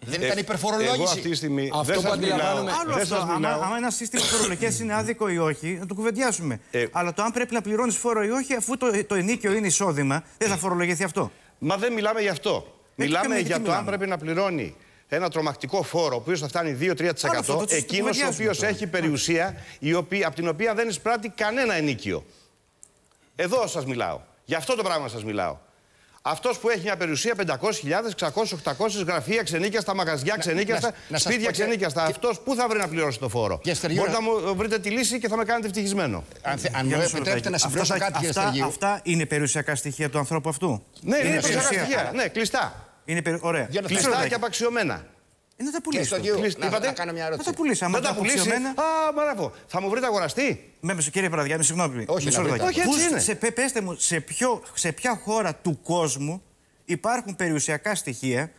Δεν ήταν Ε, υπερφορολόγηση. Εγώ αυτή τη στιγμή Αυτό δεν που σας μιλάω. αντιλαμβάνομαι- Άλλο Δεν αυτό. σας Άμα, μιλάω. άμα ένα σύστημα φορολογικέ είναι άδικο ή όχι, να το κουβεντιάσουμε. Ε, Αλλά το αν πρέπει να πληρώνεις φόρο ή όχι, αφού το, το ενίκιο είναι εισόδημα, δεν θα φορολογηθεί αυτό. Μα δεν μιλάμε γι' αυτό. μιλάμε και- για τι το αν μιλάμε; πρέπει να πληρώνει ένα τρομακτικό φόρο, ο οποίος θα φτάνει 2-3%, Άλλο αυτό, το- το εκείνος ο κουβεντιάζουμε οποίος τώρα. έχει περιουσία η οποία, από την οποία δεν εισπράττει κανένα ενίκιο. Εδώ σας μιλάω. Γι' αυτό το πράγμα σας μιλάω. Αυτός που έχει μια περιουσία 500.000, 600-800 γραφεία ξενίκιαστα, μαγαζιά ξενίκιαστα, να- να σας σπίτια πω και- ξενίκιαστα. και- Αυτός πού θα βρει να πληρώσει το φόρο. Και Στεριώνα- Μπορείτε να μου βρείτε τη λύση και θα με κάνετε ευτυχισμένο. Αν, θε- αν μου Για μισό επιτρέπετε λεπτάκι. να συμπληρώσω Αυτά- κάτι, κύριε αυτά, Στεργίου. αυτά είναι περιουσιακά στοιχεία του ανθρώπου αυτού. Ναι, είναι, περιουσία. προσωπικά στοιχεία. Ναι, κλειστά. Είναι περι... Ωραία. Για να Μισό Κλειστά λεπτάκι. και απαξιωμένα. Ε, να τα Κύριε πουλήσει. Στεργίου, Κλείσ- να, είπατε; να κάνω μια Να ερώτηση. τα πουλήσει. Άμα Δεν τα τα πουλήσεις. αποξιωμένα. Α, μπράβο. Θα μου βρείτε αγοραστή. Με μεσο, κύριε Παραδιάννη, συγγνώμη. Όχι, μισό να λεπτάκι. βρείτε. Όχι, έτσι Πού- είναι. Σε, πε- πέστε μου, σε, ποιο, σε ποια χώρα του κόσμου υπάρχουν περιουσιακά στοιχεία,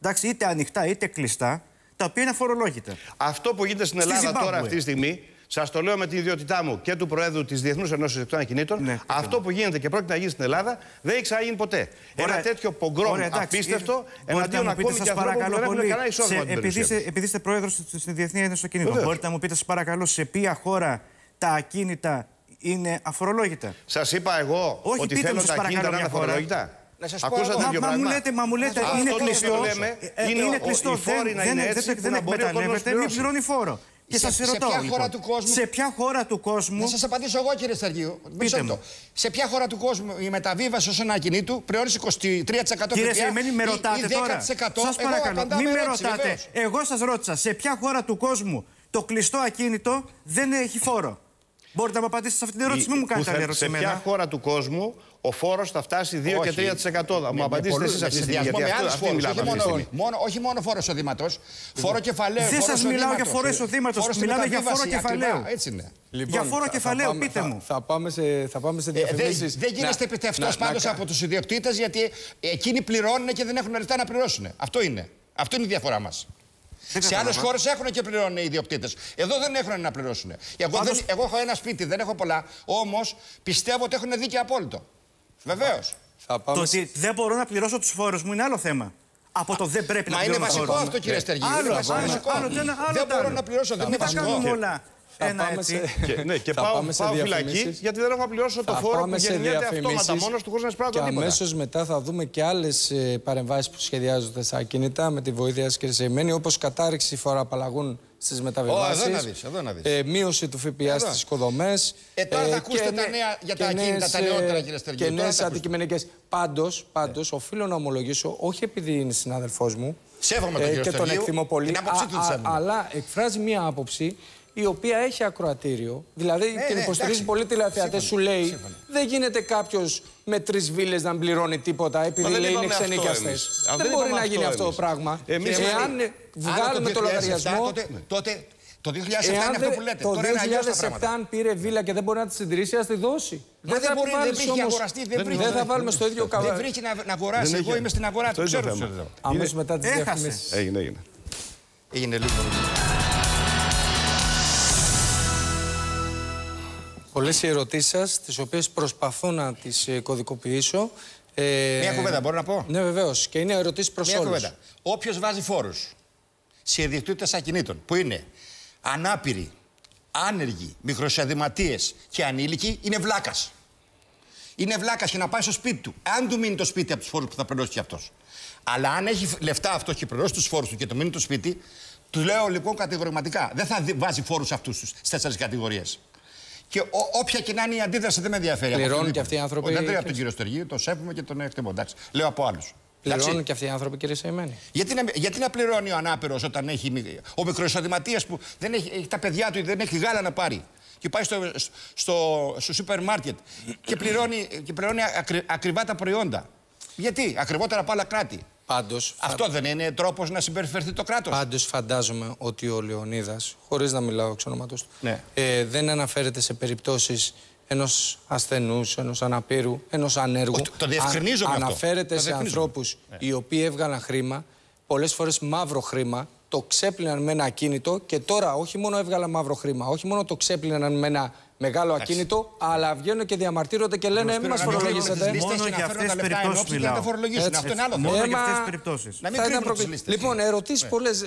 εντάξει, είτε ανοιχτά είτε κλειστά, τα οποία είναι αφορολόγητα. Αυτό που γίνεται στην Στη Ελλάδα Ζιμπάμπουε. τώρα αυτή τη στιγμή, σας το λέω με την ιδιότητά μου και του Προέδρου της Διεθνούς Ενώση Εκτών Ακινήτων, Ναι, αυτό που γίνεται και πρόκειται να γίνει στην Ελλάδα δεν έχει ξαναγίνει ποτέ. Ωραία. Ένα τέτοιο πογκρόμ Ωραία, εντάξει, απίστευτο Μπορείτε εναντίον να μου πείτε, ακόμη σας και ανθρώπων που παρακαλώ δεν έχουν πολύ, κανένα εισόδημα. σε- από την επειδή, περιουσία είστε, επειδή είστε πρόεδρος στη Διεθνής Ένωση Ακινήτων, Βεβαίως. μπορείτε να μου πείτε, σας παρακαλώ, σε ποια χώρα τα ακίνητα είναι αφορολόγητα; Σας είπα εγώ Όχι, ότι πείτε θέλω μου, σας τα κίνητα παρακαλώ, να είναι μια χώρα. αφορολόγητα. Να σας πω Ακούσατε εγώ. τέτοιο Μα, μα μου πράγμα. λέτε, μας; μου λέτε, Αυτό είναι το οποίο κλειστός. λέμε Ε, είναι είναι ο- κλειστός. οι φόροι δεν, να δεν, είναι δεν, έτσι δεν, που δεν να μπορεί ο κόσμος να εκμεταλλεύεται, μην πληρώσει. πληρώνει φόρο. Και Σε- σας σε ρωτάω, ποια λοιπόν, χώρα του κόσμου- σε ποια χώρα του κόσμου Να σας απαντήσω εγώ, κύριε Στεργίου. Μισό μου. λεπτό. Σε ποια χώρα του κόσμου η μεταβίβαση ως ένα ακινήτου πληρώνει 23% Κύριε ΦΠΑ Σεϊμένη, με ή- ρωτάτε ή 10%. τώρα. Σας Εγώ παρακαλώ, απαντάω μην με ερώτηση, ρωτάτε. βεβαίως. Εγώ σας ρώτησα, σε ποια χώρα του κόσμου το κλειστό ακίνητο δεν έχει φόρο; Μπορείτε να μου απαντήσετε σε αυτή την ερώτηση, μην μου Που κάνετε θα- άλλη ερώτηση Σε ποια εμένα. χώρα του κόσμου ο φόρος θα φτάσει 2 και Όχι. 3%. Θα μου Με- απαντήσετε με εσείς πολλούς- αυτή τη σε στιγμή. συνδυασμό Γιατί με αυτό- άλλους αυτή φόρους, μιλάμε όχι αυτή τη μόνο- στιγμή. μόνο- Όχι μόνο φόρο εισοδήματος, φόρο κεφαλαίου. Δεν φόρο σας μιλάω για εισοδήματος, φόρο εισοδήματος, φόρο στη μιλάμε για φόρο μεταβίβαση, κεφαλαίου. ακριβά, Έτσι είναι. Για φόρο θα- θα κεφαλαίου, πάμε- πείτε θα- μου. Θα πάμε σε, θα πάμε σε Ε, δεν, διαφημίσεις. δεν γίνεστε Να- επιτευτό να- πάντως να- από τους ιδιοκτήτες γιατί εκείνοι πληρώνουν και δεν έχουν λεφτά να πληρώσουν. Αυτό είναι. Αυτό είναι η διαφορά μας. Σε άλλες χώρες έχουν και πληρώνουν οι ιδιοκτήτες. Εδώ δεν έχουν να πληρώσουν. Εγώ, Πάντως- δεν, εγώ έχω ένα σπίτι, δεν έχω πολλά. Όμως πιστεύω ότι έχουν δίκαιο απόλυτο. Βεβαίως. Θα πάμε Το σε- ότι δεν μπορώ να πληρώσω τους φόρους μου είναι άλλο θέμα. Από το δεν πρέπει να Μα είναι πληρώνω βασικό φόρους. αυτό, κύριε Στεργίου. Άλλο, Είναι άλλο, βασικό. άλλο, το ένα, άλλο Δεν το μπορώ άλλο. να πληρώσω, δεν Μην είναι τα βασικό. κάνουμε Και- όλα θα ένα πάμε έτσι. σε- Και, ναι, και Θα πάω, πάμε σε πάω διαφημίσεις. φυλακή γιατί δεν έχω να πληρώσω το Θα φόρο που πάμε σε γεννιέται αυτόματα διαφημίσεις μόνος του χωρί να και εισπράττω τίποτα. αμέσως μετά θα δούμε και άλλες παρεμβάσεις που σχεδιάζονται στα ακίνητα με τη βοήθεια της κ. Σεϊμένη, όπως κατάρριξη φοροαπαλλαγών στις μεταβιβάσεις. εδώ να δεις, εδώ να δεις. Ε, μείωση του ΦΠΑ Εδώ. στις οικοδομέ. Ε, τώρα θα ακούσετε τα νέα για τα ακίνητα, τα νεότερα, κύριε Στεργίου. Και Τώρα θα νέες ακούσετε. αντικειμενικές. Πάντως, πάντως, οφείλω να ομολογήσω, όχι επειδή είναι συνάδελφός μου Σέβομαι τον ε, κύριο και τον Στεργίου, εκτιμώ πολύ, την άποψή του τη σέβομαι. αλλά εκφράζει μία άποψη η οποία έχει ακροατήριο. Δηλαδή την ναι, υποστηρίζει εντάξει. πολύ τηλεθεατές. Σου λέει δεν γίνεται κάποιος με τρεις βίλες να μην πληρώνει τίποτα επειδή δεν λέει είναι είπαμε αυτό ξενικιαστές. εμείς. Α, Δεν δεν μπορεί είπαμε να γίνει αυτό αυτό το εμείς. πράγμα. Εμείς Εάν λέμε- βγάλουμε το 2007, λογαριασμό. Τότε, τότε το 2007 είναι Εάν αυτό δεν- που λέτε. το Τώρα είναι αλλιώς τα 2007 πράγματα. αν πήρε βίλα και δεν μπορεί να τη συντηρήσει, ας τη δώσει. Μα δεν θα μπορεί, δεν βάλεις βρήκε όμως- αγοραστή, δεν Δεν βρήκε. θα βάλουμε στο ίδιο Δεν καβά. βρήκε να, να αγοράσει. Δεν Εγώ έχει. είμαι στην αγορά Αυτό του. είναι το Ξέρω θέμα. τους εδώ. Αμέσω μετά τις Έχασε. διαφημίσεις. Έγινε, έγινε. Έγινε λίγο. Πολλές οι ερωτήσεις σας, τις οποίες προσπαθώ να τις κωδικοποιήσω. Ε, Μια κουβέντα μπορώ να πω; Ναι, βεβαίως. Και είναι ερωτήσεις προς Μια όλους. κουβέντα. Όποιος βάζει φόρους σε ιδιοκτήτες ακινήτων που είναι ανάπηροι, άνεργοι, μικροεισοδηματίες και ανήλικοι είναι βλάκας. Είναι βλάκας και να πάει στο σπίτι του. Αν του μείνει το σπίτι από τους φόρους που θα πληρώσει και αυτός. Αλλά αν έχει λεφτά αυτός και πληρώσει τους φόρους του και του μείνει το σπίτι, του λέω λοιπόν κατηγορηματικά. Δεν θα δι- βάζει φόρους αυτούς στι τέσσερις κατηγορίες. Και ό, όποια και να είναι η αντίδραση δεν με ενδιαφέρει. από Πληρώνουν οποιονδήποτε. και αυτοί οι άνθρωποι, Όχι, Δεν λέω από κύριε- τον κύριο Στεργίου, τον σέβομαι και τον εκτιμώ. Εντάξει. Λέω από άλλους. Πληρώνουν και αυτοί οι άνθρωποι, κύριε Σεϊμένη. Γιατί να, γιατί να πληρώνει ο ανάπηρος όταν έχει. μη- Ο μικροεισοδηματίας που δεν έχει, έχει τα παιδιά του, δεν έχει γάλα να πάρει. Και πάει στο, στο, στο σούπερ μάρκετ και πληρώνει, και πληρώνει ακρι- ακριβά τα προϊόντα. Γιατί, ακριβότερα από άλλα κράτη. Πάντως, Αυτό δεν είναι τρόπος να συμπεριφερθεί το κράτος. Πάντως φαντάζομαι ότι ο Λεωνίδας, χωρίς να μιλάω εξ ονόματος του, Ναι. ε, δεν αναφέρεται σε περιπτώσεις ενός ασθενούς, ενός αναπήρου, ενός ανέργου. Όχι, το διευκρινίζω με αυτό. Αναφέρεται Το σε διευκρινίζω. ανθρώπους οι οποίοι έβγαλαν χρήμα, πολλές φορές μαύρο χρήμα, το ξέπλυναν με ένα ακίνητο και τώρα όχι μόνο έβγαλαν μαύρο χρήμα, όχι μόνο το ξέπλυναν με ένα μεγάλο ακίνητο, αλλά βγαίνουν και διαμαρτύρονται και λένε μην μας φορολογήσετε. Μόνο για αυτές τις περιπτώσεις μιλάω. Αυτό είναι άλλο θέμα. Μόνο Ε, για μα- αυτές τις περιπτώσεις. Να μην Θα κρίνουμε ήταν τις προπη- λίστες. Λοιπόν, ερωτήσεις πολλές.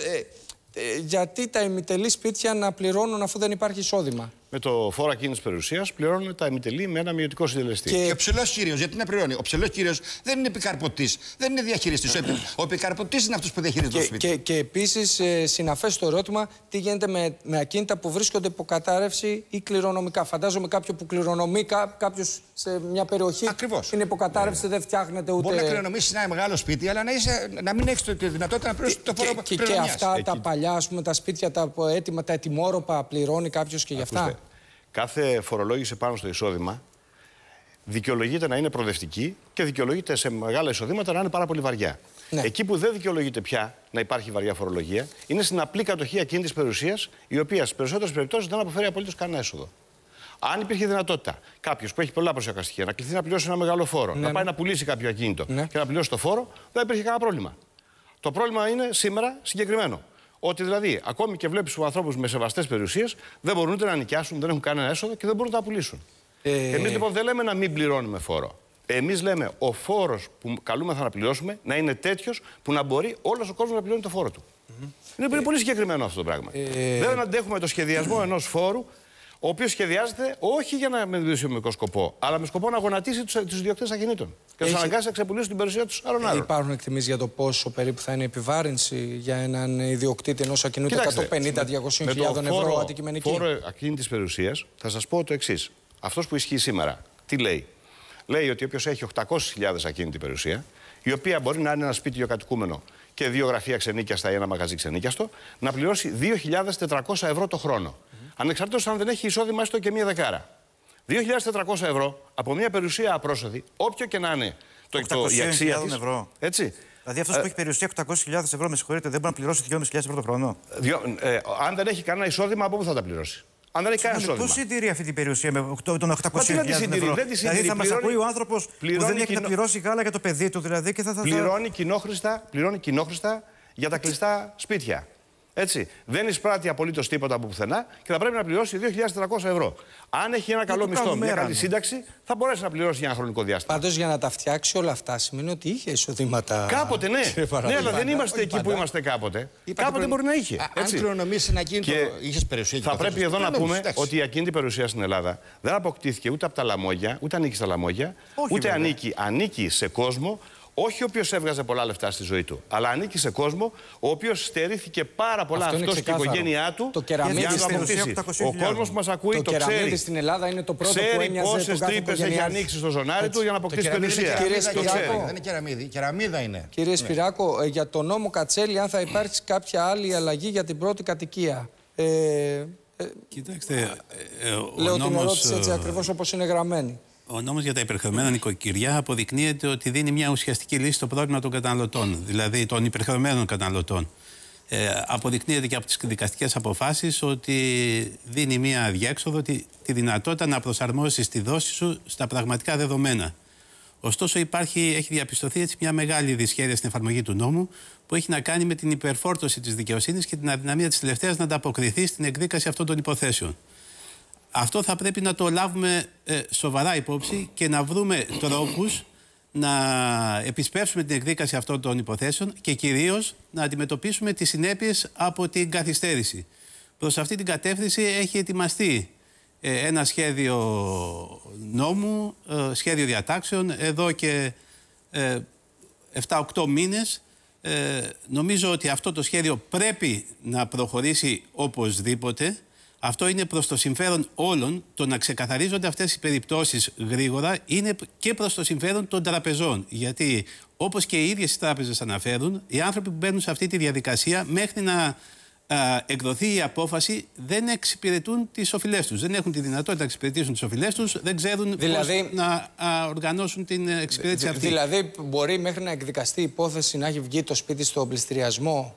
γιατί τα ημιτελή σπίτια να πληρώνουν αφού δεν υπάρχει εισόδημα; Με το φόρο ακίνητη περιουσίας πληρώνουν τα ημιτελή με ένα μειωτικό συντελεστή. Και ο ψηλός κύριος, γιατί να πληρώνει; Ο ψηλός κύριος δεν είναι επικαρποτής, δεν είναι διαχειριστής. Ο, επι... ο επικαρποτής είναι αυτός που διαχειρίζεται το Και, σπίτι. και, και επίσης, ε, συναφές το ερώτημα, τι γίνεται με, με ακίνητα που βρίσκονται υποκατάρρευση ή κληρονομικά; Φαντάζομαι κάποιο που κληρονομεί, κάποιος σε μια περιοχή Ακριβώς. είναι υποκατάρρευση, δεν φτιάχνεται ούτε. Μπορεί να κληρονομήσει ένα μεγάλο σπίτι, αλλά να, είσαι, να μην έχεις τη δυνατότητα να πληρώσεις το φόρο και, και, και κληρονομιάς. αυτά τα παλιά, ας πούμε, τα σπίτια, τα έτοιμα, τα ετοιμόρροπα, πληρώνει κάποιος και γι' αυτά; Ακούστε, κάθε φορολόγηση πάνω στο εισόδημα δικαιολογείται να είναι προοδευτική και δικαιολογείται σε μεγάλα εισοδήματα να είναι πάρα πολύ βαριά. Ναι. Εκεί που δεν δικαιολογείται πια να υπάρχει βαριά φορολογία είναι στην απλή κατοχή ακίνητης περιουσίας, η οποία στις περισσότερες περιπτώσεις δεν αποφέρει απολύτως κανένα έσοδο. Αν υπήρχε δυνατότητα κάποιος που έχει πολλά προσωπικά στοιχεία να κληθεί να πληρώσει ένα μεγάλο φόρο, να πάει να πουλήσει κάποιο ακίνητο Ναι. και να πληρώσει το φόρο, δεν υπήρχε κανένα πρόβλημα. Το πρόβλημα είναι σήμερα συγκεκριμένο. Ότι δηλαδή, ακόμη και βλέπεις τους ανθρώπους με σεβαστές περιουσίες, δεν μπορούν ούτε να νοικιάσουν, δεν έχουν κανένα έσοδο και δεν μπορούν να τα πουλήσουν. Ε, Εμείς λοιπόν δεν λέμε να μην πληρώνουμε φόρο. Εμείς λέμε ο φόρος που καλούμεθα να πληρώσουμε να είναι τέτοιος που να μπορεί όλος ο κόσμος να πληρώνει το φόρο του. Είναι, είναι πολύ συγκεκριμένο αυτό το πράγμα. Ε, Δεν αντέχουμε το σχεδιασμό ενός φόρου, ο οποίος σχεδιάζεται όχι για να με δημοσιονομικό σκοπό, αλλά με σκοπό να γονατίσει τους ιδιοκτήτες ακινήτων. Και να τους Έχει- αναγκάσει να ξεπουλήσουν την περιουσία τους άλλων άλλων. Υπάρχουν εκτιμήσεις για το πόσο περίπου θα είναι η επιβάρυνση για έναν ιδιοκτήτη ενός ακινήτου 150-200 με το χιλιάδων ευρώ φόρο- αντικειμενική. Φόρο ακίνητης περιουσίας, θα σας πω το εξής. Αυτός που ισχύει σήμερα, τι λέει; Λέει ότι όποιος έχει 800.000 ακίνητη περιουσία, η οποία μπορεί να είναι ένα σπίτι ιδιοκατοικούμενο και δύο γραφεία ξενίκιαστα ή ένα μαγαζί ξενίκιαστο, να πληρώσει 2.400 ευρώ το χρόνο. Ανεξαρτήτως αν δεν έχει εισόδημα έστω και μία δεκάρα. 2.400 ευρώ από μια περιουσία απρόσοδη, όποιο και να είναι το, το, η αξία 800.000 της, ευρώ. Έτσι. Δηλαδή αυτός Ε, που έχει περιουσία 800.000 ευρώ, με συγχωρείτε, δεν μπορεί να πληρώσει 2.500 ευρώ το χρόνο; Δυο- ε, αν δεν έχει κανένα εισόδημα, από πού θα τα πληρώσει; Αν δεν έχει κανένα εισόδημα. Πώ συντηρεί αυτή την περιουσία με 8 των 800.000 Μα τι να τη ευρώ. συντηρεί, δεν τη συντηρεί. Δηλαδή θα μας Πληρώνει- ακούει ο άνθρωπος που πληρώνει δεν έχει να κοινό- πληρώσει γάλα για το παιδί του δηλαδή και θα. θα, θα... πληρώνει κοινόχρηστα, πληρώνει κοινόχρηστα για τα κλειστά σπίτια. Έτσι. Δεν εισπράττει απολύτως τίποτα από πουθενά και θα πρέπει να πληρώσει 2.400 ευρώ. Αν έχει ένα καλό το μισθό, κάνουμε μια μέρα, καλή ναι. σύνταξη, θα μπορέσει να πληρώσει για ένα χρονικό διάστημα. Πάντως για να τα φτιάξει όλα αυτά σημαίνει ότι είχε εισοδήματα. Κάποτε ναι. κύριε ναι, Παραδείγμα. αλλά δεν είμαστε όχι εκεί που πάντα. είμαστε κάποτε. Είπατε κάποτε πριν- μπορεί να είχε. Α, Αν έτσι. κληρονομήσει ένα ακίνητο, Και είχες περιουσία και Θα το πρέπει θέλεις, εδώ να κληρονομήσεις, πούμε εντάξει. ότι η ακίνητη περιουσία στην Ελλάδα δεν αποκτήθηκε ούτε από τα λαμόγια, ούτε ανήκει στα λαμόγια, Όχι, ούτε βέβαια. ανήκει, ανήκει σε κόσμο, όχι ο οποίος έβγαζε πολλά λεφτά στη ζωή του, αλλά ανήκει σε κόσμο ο οποίος στερήθηκε πάρα πολλά Αυτό είναι αυτός και η ξεκάθαρο. οικογένειά του Το κεραμίδι για να το στην αποκτήσει. ουσία Ο 800.000. κόσμος που μας ακούει Το το, κεραμίδι ξέρει. στην Ελλάδα είναι το πρώτο που Ξέρει έμοιαζε πόσες τον κάθε τρύπες έχει οικογενειάρχη. ανοίξει στο ζωνάρι του για να Το αποκτήσει κεραμίδι είναι περιουσία. Κύριε κεραμίδα, Το Σπυράκο. ξέρει. δεν είναι κεραμίδι. Κεραμίδα είναι. Κύριε Σπυράκο, ε, για τον νόμο Κατσέλη, αν θα υπάρξει κάποια άλλη αλλαγή για την πρώτη κατοικία. Ε, ε, Κοιτάξτε, ε, ε, ο λέω την νόμος, ερώτηση έτσι ε, ακριβώς όπως είναι γραμμένη. Ο νόμος για τα υπερχρεωμένα νοικοκυριά αποδεικνύεται ότι δίνει μια ουσιαστική λύση στο πρόβλημα των καταναλωτών, δηλαδή των υπερχρεωμένων καταναλωτών. Ε, αποδεικνύεται και από τις δικαστικές αποφάσεις ότι δίνει μια διέξοδο, τη, τη δυνατότητα να προσαρμόσεις τη δόση σου στα πραγματικά δεδομένα. Ωστόσο, υπάρχει, έχει διαπιστωθεί έτσι μια μεγάλη δυσχέρεια στην εφαρμογή του νόμου που έχει να κάνει με την υπερφόρτωση της δικαιοσύνης και την αδυναμία της τελευταίας να ανταποκριθεί στην εκδίκαση αυτών των υποθέσεων. Αυτό θα πρέπει να το λάβουμε ε, σοβαρά υπόψη και να βρούμε τρόπους να επισπεύσουμε την εκδίκαση αυτών των υποθέσεων και κυρίως να αντιμετωπίσουμε τις συνέπειες από την καθυστέρηση. Προς αυτή την κατεύθυνση έχει ετοιμαστεί ε, ένα σχέδιο νόμου, ε, σχέδιο διατάξεων εδώ και ε, 7-8 μήνες. Ε, νομίζω ότι αυτό το σχέδιο πρέπει να προχωρήσει οπωσδήποτε. Αυτό είναι προς το συμφέρον όλων. Το να ξεκαθαρίζονται αυτές οι περιπτώσεις γρήγορα είναι και προς το συμφέρον των τραπεζών. Γιατί όπως και οι ίδιες οι τράπεζες αναφέρουν, οι άνθρωποι που μπαίνουν σε αυτή τη διαδικασία μέχρι να α, εκδοθεί η απόφαση δεν εξυπηρετούν τις οφειλές τους. Δεν έχουν τη δυνατότητα να εξυπηρετήσουν τις οφειλές τους, δεν ξέρουν Δηλαδή- πώς να α, οργανώσουν την εξυπηρέτηση αυτή. Δηλαδή, μπορεί μέχρι να εκδικαστεί η υπόθεση να έχει βγει το σπίτι στον πληστηριασμό;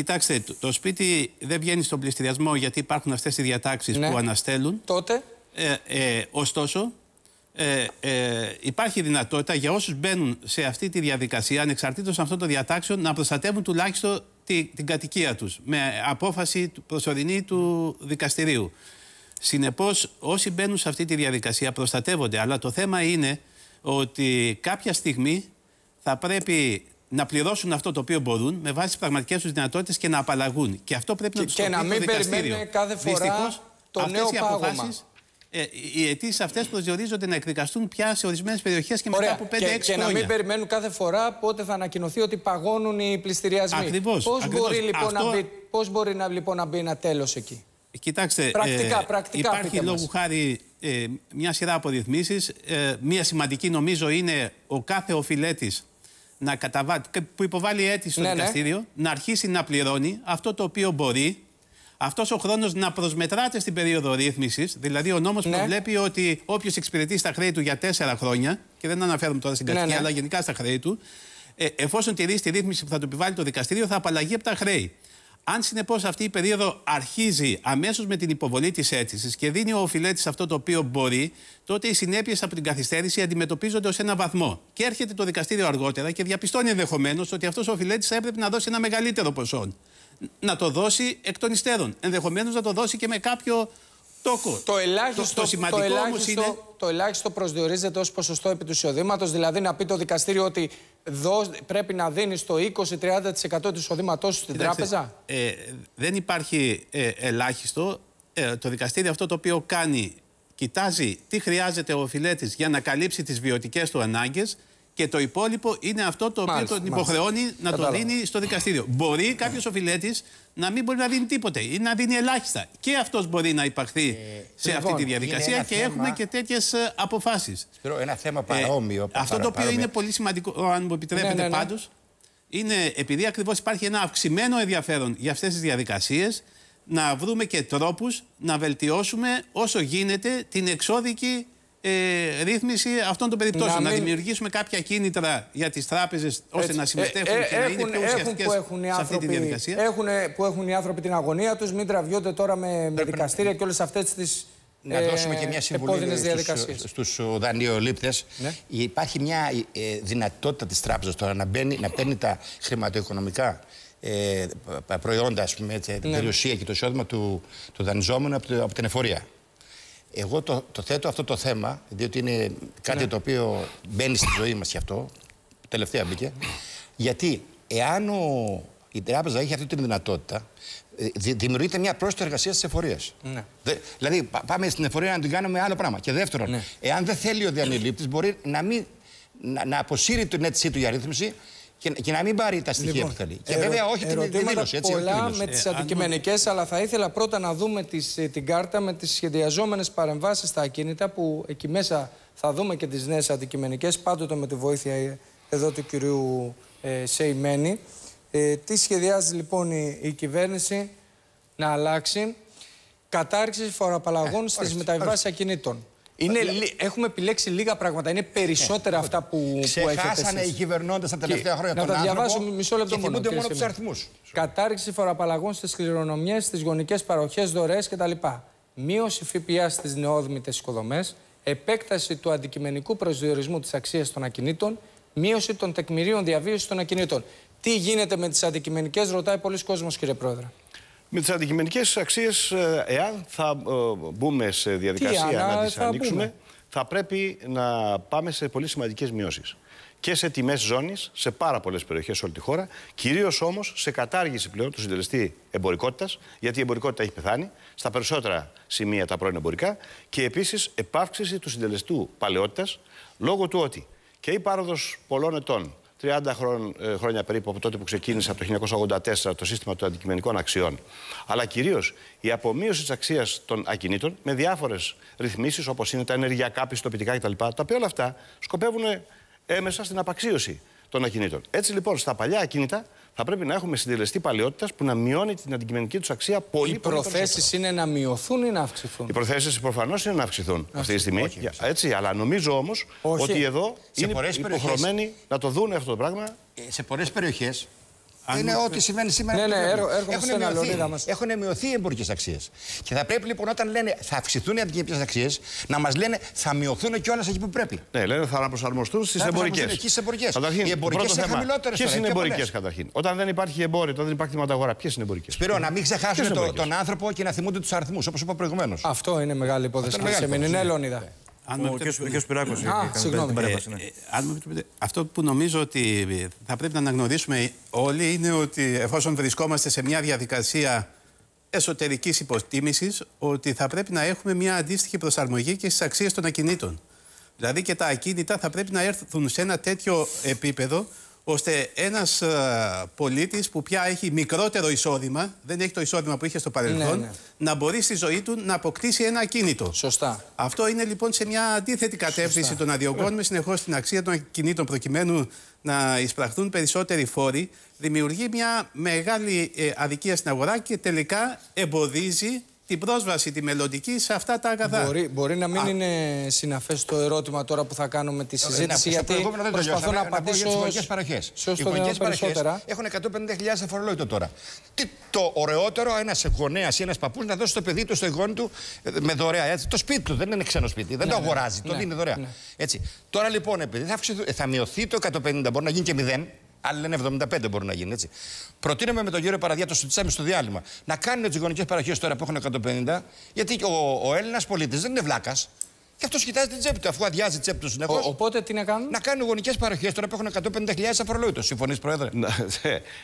Κοιτάξτε, το, το σπίτι δεν βγαίνει στον πληστηριασμό γιατί υπάρχουν αυτές οι διατάξεις Ναι. που αναστέλουν. Τότε, Ε, ε, ωστόσο, ε, ε, υπάρχει δυνατότητα για όσους μπαίνουν σε αυτή τη διαδικασία, ανεξαρτήτως αυτών των διατάξεων, να προστατεύουν τουλάχιστον τη, την κατοικία τους με απόφαση του- προσωρινή του δικαστηρίου. Συνεπώς, όσοι μπαίνουν σε αυτή τη διαδικασία προστατεύονται. Αλλά το θέμα είναι ότι κάποια στιγμή θα πρέπει να πληρώσουν αυτό το οποίο μπορούν με βάση τις πραγματικές τους δυνατότητες και να απαλλαγούν. Και αυτό πρέπει Και, να τους και να μην περιμένουν κάθε φορά Δυστυχώς, το αυτές νέο οι πάγωμα. αποφάσεις, Ε, οι αιτήσεις αυτές προσδιορίζονται να εκδικαστούν πια σε ορισμένες περιοχές και μετά Ωραία. από 5-6 Και, και να χρόνια. μην περιμένουν κάθε φορά πότε θα ανακοινωθεί ότι παγώνουν οι πληστηριασμοί. Ακριβώς, Πώς ακριβώς. μπορεί, λοιπόν, Αυτό- να μπει, πώς μπορεί να, λοιπόν, να μπει ένα τέλος εκεί; Κοιτάξτε, Πρακτικά, ε, πρακτικά υπάρχει πείτε μας. λόγου χάρη ε, μια σειρά από ρυθμίσεις. Ε, μια σημαντική νομίζω είναι ο κάθε οφειλέτης να καταβάλει, που υποβάλλει αίτηση στο Ναι, ναι. δικαστήριο να αρχίσει να πληρώνει αυτό το οποίο μπορεί. Αυτός ο χρόνος να προσμετράται στην περίοδο ρύθμισης. Δηλαδή, ο νόμος Ναι. προβλέπει ότι όποιος εξυπηρετεί στα χρέη του για τέσσερα χρόνια, και δεν αναφέρουμε τώρα στην Ναι, κατοικία, ναι. αλλά γενικά στα χρέη του, ε, εφόσον τηρήσει τη ρύθμιση που θα του επιβάλλει το δικαστήριο, θα απαλλαγεί από τα χρέη. Αν συνεπώς αυτή η περίοδο αρχίζει αμέσως με την υποβολή της αίτησης και δίνει ο οφειλέτης αυτό το οποίο μπορεί, τότε οι συνέπειες από την καθυστέρηση αντιμετωπίζονται ως ένα βαθμό. Και έρχεται το δικαστήριο αργότερα και διαπιστώνει ενδεχομένως ότι αυτός ο οφειλέτης θα έπρεπε να δώσει ένα μεγαλύτερο ποσό. Να το δώσει εκ των υστέρων. Ενδεχομένως να το δώσει και με κάποιο τόκο. Το ελάχιστο, το, το σημαντικό το όμως ελάχιστο, είναι. το ελάχιστο προσδιορίζεται ως ποσοστό επί του εισοδήματος, δηλαδή να πει το δικαστήριο ότι δώσ- πρέπει να δίνει το 20-30% του εισοδήματός σου στην Κοιτάξτε, τράπεζα. Ε, δεν υπάρχει ε, ελάχιστο. Ε, το δικαστήριο αυτό το οποίο κάνει, κοιτάζει τι χρειάζεται ο οφειλέτης για να καλύψει τις βιωτικές του ανάγκες και το υπόλοιπο είναι αυτό το οποίο Μάλιστα, τον μάλιστα. υποχρεώνει να το Κατάλαβα. δίνει στο δικαστήριο. Μπορεί κάποιος οφειλέτης να μην μπορεί να δίνει τίποτε ή να δίνει ελάχιστα. Και αυτός μπορεί να υπαχθεί σε λοιπόν, αυτή τη είναι διαδικασία ένα και θέμα- έχουμε και τέτοιες αποφάσεις. Σπύρο, ένα θέμα παρόμοιο. Ε, αυτό το οποίο παρόμοιο. είναι πολύ σημαντικό, αν μου επιτρέπετε Ναι, ναι, ναι. πάντως, είναι επειδή ακριβώς υπάρχει ένα αυξημένο ενδιαφέρον για αυτές τις διαδικασίες, να βρούμε και τρόπους να βελτιώσουμε όσο γίνεται την εξώδικη ε, ρύθμιση αυτών των περιπτώσεων. Να Να, μην- δημιουργήσουμε κάποια κίνητρα για τις τράπεζες ώστε Έτσι. να συμμετέχουν Ε, ε, και να είναι έχουν- πιο έχουν ουσιαστικές που έχουν οι σε αυτή τη άνθρωποι- διαδικασία. Έχουν, που έχουν οι άνθρωποι την αγωνία τους, μην τραβιόνται τώρα με, με δικαστήρια και όλες αυτές τις Να ε, δώσουμε και μια συμβουλή επώδυνες διαδικασίες. στους, στους δανειολήπτες. Ναι. Υπάρχει μια ε, δυνατότητα της τράπεζας τώρα να, μπαίνει, να παίρνει τα χρηματοοικονομικά ε, π- προϊόντα, ας πούμε, έτσι, την Ναι. περιουσία και το εισόδημα του, του δανειζόμενου από, το- από την εφορία. Εγώ το, το θέτω αυτό το θέμα, διότι είναι κάτι Ναι. το οποίο μπαίνει στη ζωή μας γι' αυτό, τελευταία μπήκε, γιατί εάν ο, η τράπεζα έχει αυτή τη δυνατότητα, ε, δη- δημιουργείται μια πρόσθετη εργασία στις εφορίες. Ναι. Δηλαδή, πα- πάμε στην εφορία να την κάνουμε άλλο πράγμα. Και δεύτερον, Ναι. εάν δεν θέλει ο διανηλήπτη, μπορεί να, μην, να, να αποσύρει την αίτησή του για ρύθμιση και, και να μην πάρει τα στοιχεία που θέλει. Και ερω- βέβαια, όχι την, την ερωτήματα δήλωση. Έτσι, όχι την πολλά δήλωση. με τις Ε, αν αντικειμενικές, αλλά θα ήθελα πρώτα να δούμε τις, ε, την κάρτα με τις σχεδιαζόμενες παρεμβάσεις στα ακίνητα, που εκεί μέσα θα δούμε και τις νέες αντικειμενικές, πάντοτε με τη βοήθεια ε, εδώ του κυρίου ε, Σεϊμένη. Ε, τι σχεδιάζει λοιπόν η, η κυβέρνηση να αλλάξει; Κατάρριξη φοροαπαλλαγών στις ορίστε, μεταβιβάσεις ακινήτων. Είναι, λι- έχουμε επιλέξει λίγα πράγματα. Είναι περισσότερα αυτά που, που έχετε Ξεχάσανε οι εσείς. κυβερνώντε τα τελευταία Και χρόνια να τον τα άνθρωπο διαβάσω μισό λεπτό και μόνο, θυμούνται κύριε μόνο τους Σεμίδη. αριθμούς. Κατάρριξη φοροαπαλλαγών στις κληρονομιές, στις γονικές παροχές, δωρεές κτλ. Μείωση ΦΠΑ στις νεόδμητε οικοδομές. Επέκταση του αντικειμενικού προσδιορισμού της αξίας των ακινήτων. Μείωση των τεκμηρίων διαβίωσης των ακινήτων. Τι γίνεται με τις αντικειμενικές, ρωτάει πολλοί κόσμος, κύριε Πρόεδρε. Με τις αντικειμενικές αξίες, εάν θα ε, μπούμε σε διαδικασία Τι, αλλά να τις θα ανοίξουμε, μπούμε; θα πρέπει να πάμε σε πολύ σημαντικές μειώσεις. Και σε τιμές ζώνης, σε πάρα πολλές περιοχές σε όλη τη χώρα. Κυρίως όμως σε κατάργηση πλέον του συντελεστή εμπορικότητας, γιατί η εμπορικότητα έχει πεθάνει στα περισσότερα σημεία τα πρώην εμπορικά. Και επίσης επάυξηση του συντελεστού παλαιότητας, λόγω του ότι και η πάροδος πολλών ετών 30 χρόν- ε, χρόνια περίπου από τότε που ξεκίνησε από το 1984 το σύστημα των αντικειμενικών αξιών, αλλά κυρίως η απομείωση της αξίας των ακινήτων με διάφορες ρυθμίσεις όπως είναι τα ενεργειακά, πιστοποιητικά κτλ. Τα οποία όλα αυτά σκοπεύουν έμεσα στην απαξίωση των ακινήτων. Έτσι λοιπόν στα παλιά ακίνητα θα πρέπει να έχουμε συντελεστή παλαιότητας που να μειώνει την αντικειμενική τους αξία πολύ Οι πολύ περισσότερο. προθέσεις είναι να μειωθούν ή να αυξηθούν; Οι προθέσεις προφανώς είναι να αυξηθούν αυτή τη στιγμή. Για- Έτσι, αλλά νομίζω όμως Όχι. ότι εδώ Σε είναι πολλές περιοχές- υποχρεωμένοι να το δουν αυτό το πράγμα. Ε, σε πολλές περιοχές Αν είναι μου- ό,τι συμβαίνει σήμερα. Ναι, με το ναι, εμπόριο. έρχο- έρχομαι Έχουν σε ένα, μειωθεί- Λεωνίδα μας. Έχουν μειωθεί οι εμπορικές αξίες. Και θα πρέπει λοιπόν όταν λένε θα αυξηθούν οι αντικειμενικές αξίες να μας λένε θα μειωθούν κιόλας εκεί που πρέπει. Ναι, λένε θα αναπροσαρμοστούν στις Θα εμπορικές. αναπροσαρμοστούν εκεί στις εμπορικές. Οι εμπορικές είναι χαμηλότερες Ποιες τώρα, είναι πιο εμπορικές; πολλές. καταρχήν; Όταν δεν υπάρχει εμπόριο, όταν δεν υπάρχει χρηματαγορά, ποιες είναι εμπορικές; Σπύρο, να μην ξεχάσουν Ποιες είναι το, εμπορικές; τον άνθρωπο και να θυμούνται τους αριθμούς, όπως είπα προηγουμένως. Αυτό είναι μεγάλη υπόθεση. Αυτό είναι σε μεγάλη μείνει. Ναι, υπόθεση. Λεωνίδα. Αν μου Ο επιτρέπετε- κ. Σπυράκος είχε Α, κάνει συγγνώμη. την παρέμβαση, Ε, ναι. ε, αν μου επιτρέπετε, αυτό που νομίζω ότι θα πρέπει να αναγνωρίσουμε όλοι είναι ότι εφόσον βρισκόμαστε σε μια διαδικασία εσωτερικής υποτίμησης, ότι θα πρέπει να έχουμε μια αντίστοιχη προσαρμογή και στις αξίες των ακινήτων. Δηλαδή και τα ακίνητα θα πρέπει να έρθουν σε ένα τέτοιο επίπεδο ώστε ένας ε, πολίτης που πια έχει μικρότερο εισόδημα, δεν έχει το εισόδημα που είχε στο παρελθόν, Ναι, ναι. να μπορεί στη ζωή του να αποκτήσει ένα ακίνητο. Σωστά. Αυτό είναι λοιπόν σε μια αντίθετη κατεύθυνση το να διωγγώνουμε συνεχώς την αξία των κινήτων προκειμένου να εισπραχθούν περισσότεροι φόροι. Δημιουργεί μια μεγάλη ε, αδικία στην αγορά και τελικά εμποδίζει την πρόσβαση τη μελλοντική σε αυτά τα αγαθά. Μπορεί, μπορεί να μην Α. είναι συναφές το ερώτημα τώρα που θα κάνουμε τη συζήτηση, στο γιατί προηγούμενο δεν προσπαθώ τελειώσαμε. να πω για τις απαντήσω εμπορικές παροχές. σε όσο Οι το δυνατόν εμπορικές περισσότερα. παροχές Έχουν 150.000 αφορολόγητο τώρα. Τι το ωραιότερο ένας γονέας ή ένας παππούς να δώσει το παιδί του, στο εγγόνι του ε, με δωρεά. Έτσι. Το σπίτι του δεν είναι ξένο σπίτι. Δεν το αγοράζει. Το ναι, δίνει δωρεά. Έτσι. Τώρα λοιπόν, επειδή θα, αυξηθούν- ε, θα μειωθεί το 150, μπορεί να γίνει και 0. Άλλοι λένε 75 μπορεί να γίνει. Έτσι. Προτείνουμε με τον κύριο Παραδιά, το συζητήσαμε στο διάλειμμα, να κάνουν τις γονικές παροχές τώρα που έχουν 150, γιατί ο, ο Έλληνας πολίτης δεν είναι βλάκας. Και αυτό κοιτάζει την τσέπη του, αφού αδειάζει την τσέπη του συνεχώς. Ο- οπότε τι να κάνουν; Να κάνουν γονικές παροχές τώρα που έχουν 150.000 αφορολόγητο. Συμφωνείς, Πρόεδρε;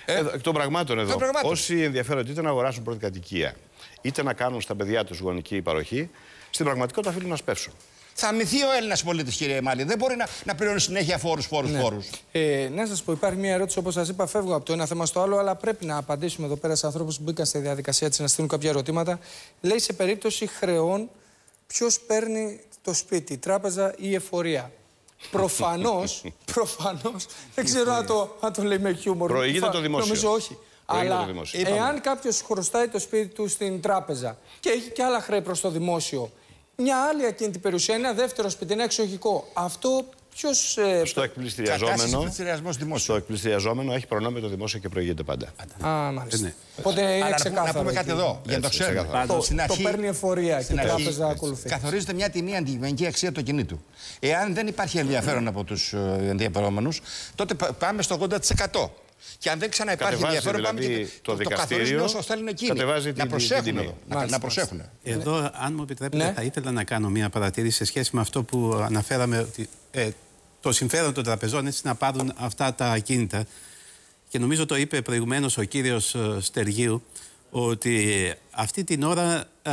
Εδώ, εκ των πραγμάτων εδώ. των πραγμάτων. Όσοι ενδιαφέρονται είτε να αγοράσουν πρώτη κατοικία, είτε να κάνουν στα παιδιά τους γονική παροχή, στην πραγματικότητα οφείλουν να σπεύσουν. Θα αμυθεί ο Έλληνας πολίτης, κύριε Μάλη. Δεν μπορεί να, να πληρώνει συνέχεια φόρους, φόρους, Ναι. φόρους. Ε, να σας πω, υπάρχει μια ερώτηση όπως σας είπα, φεύγω από το ένα θέμα στο άλλο, αλλά πρέπει να απαντήσουμε εδώ πέρα σε ανθρώπους που μπήκαν στη διαδικασία τη να στείλουν κάποια ερωτήματα. Λέει σε περίπτωση χρεών, ποιος παίρνει το σπίτι, η τράπεζα ή η εφορία; Προφανώς, προφανώς, δεν ξέρω αν το, αν το λέει με χιούμορ. Προηγείται Φα- το δημόσιο. Νομίζω όχι. Προηγείται Αλλά το δημόσιο. εάν κάποιος χρωστάει το σπίτι του στην τράπεζα και έχει και άλλα χρέη προς το δημόσιο, μια άλλη ακίνητη περιουσία, ένα δεύτερο σπίτι, ένα εξοχικό, αυτό ποιος. Ε, Στο εκπληστηριαζόμενο, Κατάσταση πληστηριασμός δημόσιο. στο εκπληστηριαζόμενο έχει προνόμιο το δημόσιο και προηγείται πάντα. Α, μάλιστα. ναι. Οπότε είναι Αλλά να πούμε, ξεκάθαρο. να πούμε κάτι εκεί. εδώ, για να το Έτσι, ξέρουμε. ξεκάθαρα. Το, Στην το αρχή- παίρνει εφορία και στην η αρχή τράπεζα ακολουθεί. Καθορίζεται μια τιμή αντικειμενική αξία του κινήτου. Εάν δεν υπάρχει ενδιαφέρον από τους ενδιαφερόμενους, τότε πα- πάμε στο 80%. Και αν δεν ξαναυπάρχει Κατεβάζει ενδιαφέρον, πάμε δηλαδή και το καθορίζουν δικαστήριο, όσο θέλουν εκείνοι. κατεβάζει να την- την προσέχουν τιμή. εδώ. Να, Μάλιστα, να προσέχουν. Εδώ, αν μου επιτρέπετε, Ναι. θα ήθελα να κάνω μια παρατήρηση σε σχέση με αυτό που αναφέραμε ότι ε, το συμφέρον των τραπεζών έτσι να πάρουν αυτά τα ακίνητα. Και νομίζω το είπε προηγουμένως ο κύριος ε, Στεργίου ότι αυτή την ώρα ε,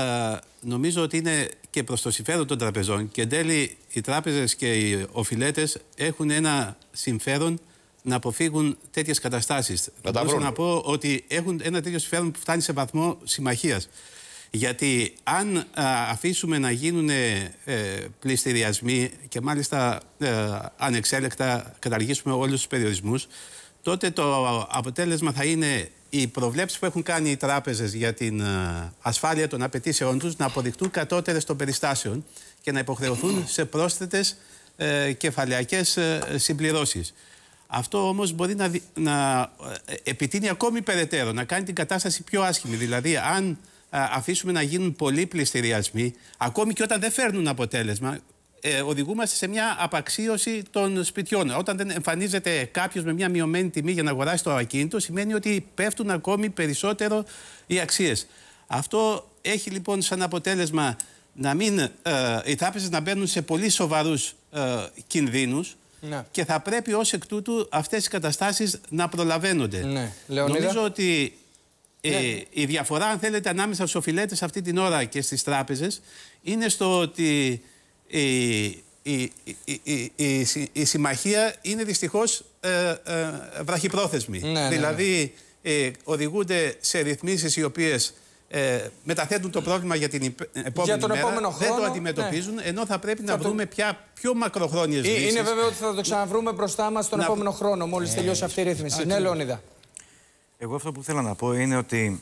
νομίζω ότι είναι και προς το συμφέρον των τραπεζών και εν τέλει οι τράπεζες και οι οφειλέτες έχουν ένα συμφέρον να αποφύγουν τέτοιες καταστάσεις. Να τα Μπορούσα βρουν. να πω ότι έχουν ένα τέτοιο συμφέρον που φτάνει σε βαθμό συμμαχίας. Γιατί αν α, αφήσουμε να γίνουν ε, πληστηριασμοί και μάλιστα ε, ανεξέλεκτα καταργήσουμε όλους τους περιορισμούς, τότε το αποτέλεσμα θα είναι οι προβλέψεις που έχουν κάνει οι τράπεζες για την ε, ασφάλεια των απαιτήσεών τους να αποδεικτούν κατώτερες των περιστάσεων και να υποχρεωθούν σε πρόσθετες ε, κεφαλαιακές ε, συμπληρώσεις. Αυτό όμως μπορεί να, δι- να ε, επιτείνει ακόμη περαιτέρω, να κάνει την κατάσταση πιο άσχημη. Δηλαδή, αν α, αφήσουμε να γίνουν πολλοί πληστηριασμοί, ακόμη και όταν δεν φέρνουν αποτέλεσμα, ε, οδηγούμαστε σε μια απαξίωση των σπιτιών. Όταν δεν εμφανίζεται κάποιος με μια μειωμένη τιμή για να αγοράσει το ακίνητο, σημαίνει ότι πέφτουν ακόμη περισσότερο οι αξίες. Αυτό έχει λοιπόν σαν αποτέλεσμα να μην, ε, οι τράπεζες να μπαίνουν σε πολύ σοβαρούς ε, κινδύνους. Ναι. Και θα πρέπει ως εκ τούτου αυτές οι καταστάσεις να προλαβαίνονται. Ναι. Λεωνίδα; Νομίζω ότι ε, Ναι. η διαφορά, αν θέλετε, ανάμεσα στους οφειλέτες αυτή την ώρα και στις τράπεζες είναι στο ότι η, η, η, η, η, η- η συμμαχία είναι δυστυχώς ε, ε, βραχυπρόθεσμη. Ναι, ναι, ναι. δηλαδή ε, οδηγούνται σε ρυθμίσεις οι οποίες ε, μεταθέτουν το πρόβλημα για την υπε- επόμενη τον μέρα, επόμενο δεν το χρόνο, αντιμετωπίζουν, ενώ θα πρέπει να Θα το- βρούμε πια πιο μακροχρόνιες Ε, λύσεις. Είναι βέβαιο ότι θα το ξαναβρούμε μπροστά μας τον Να- επόμενο χρόνο, μόλις τελειώσει αυτή η ρύθμιση. Ναι, Λεωνίδα. Εγώ αυτό που θέλω να πω είναι ότι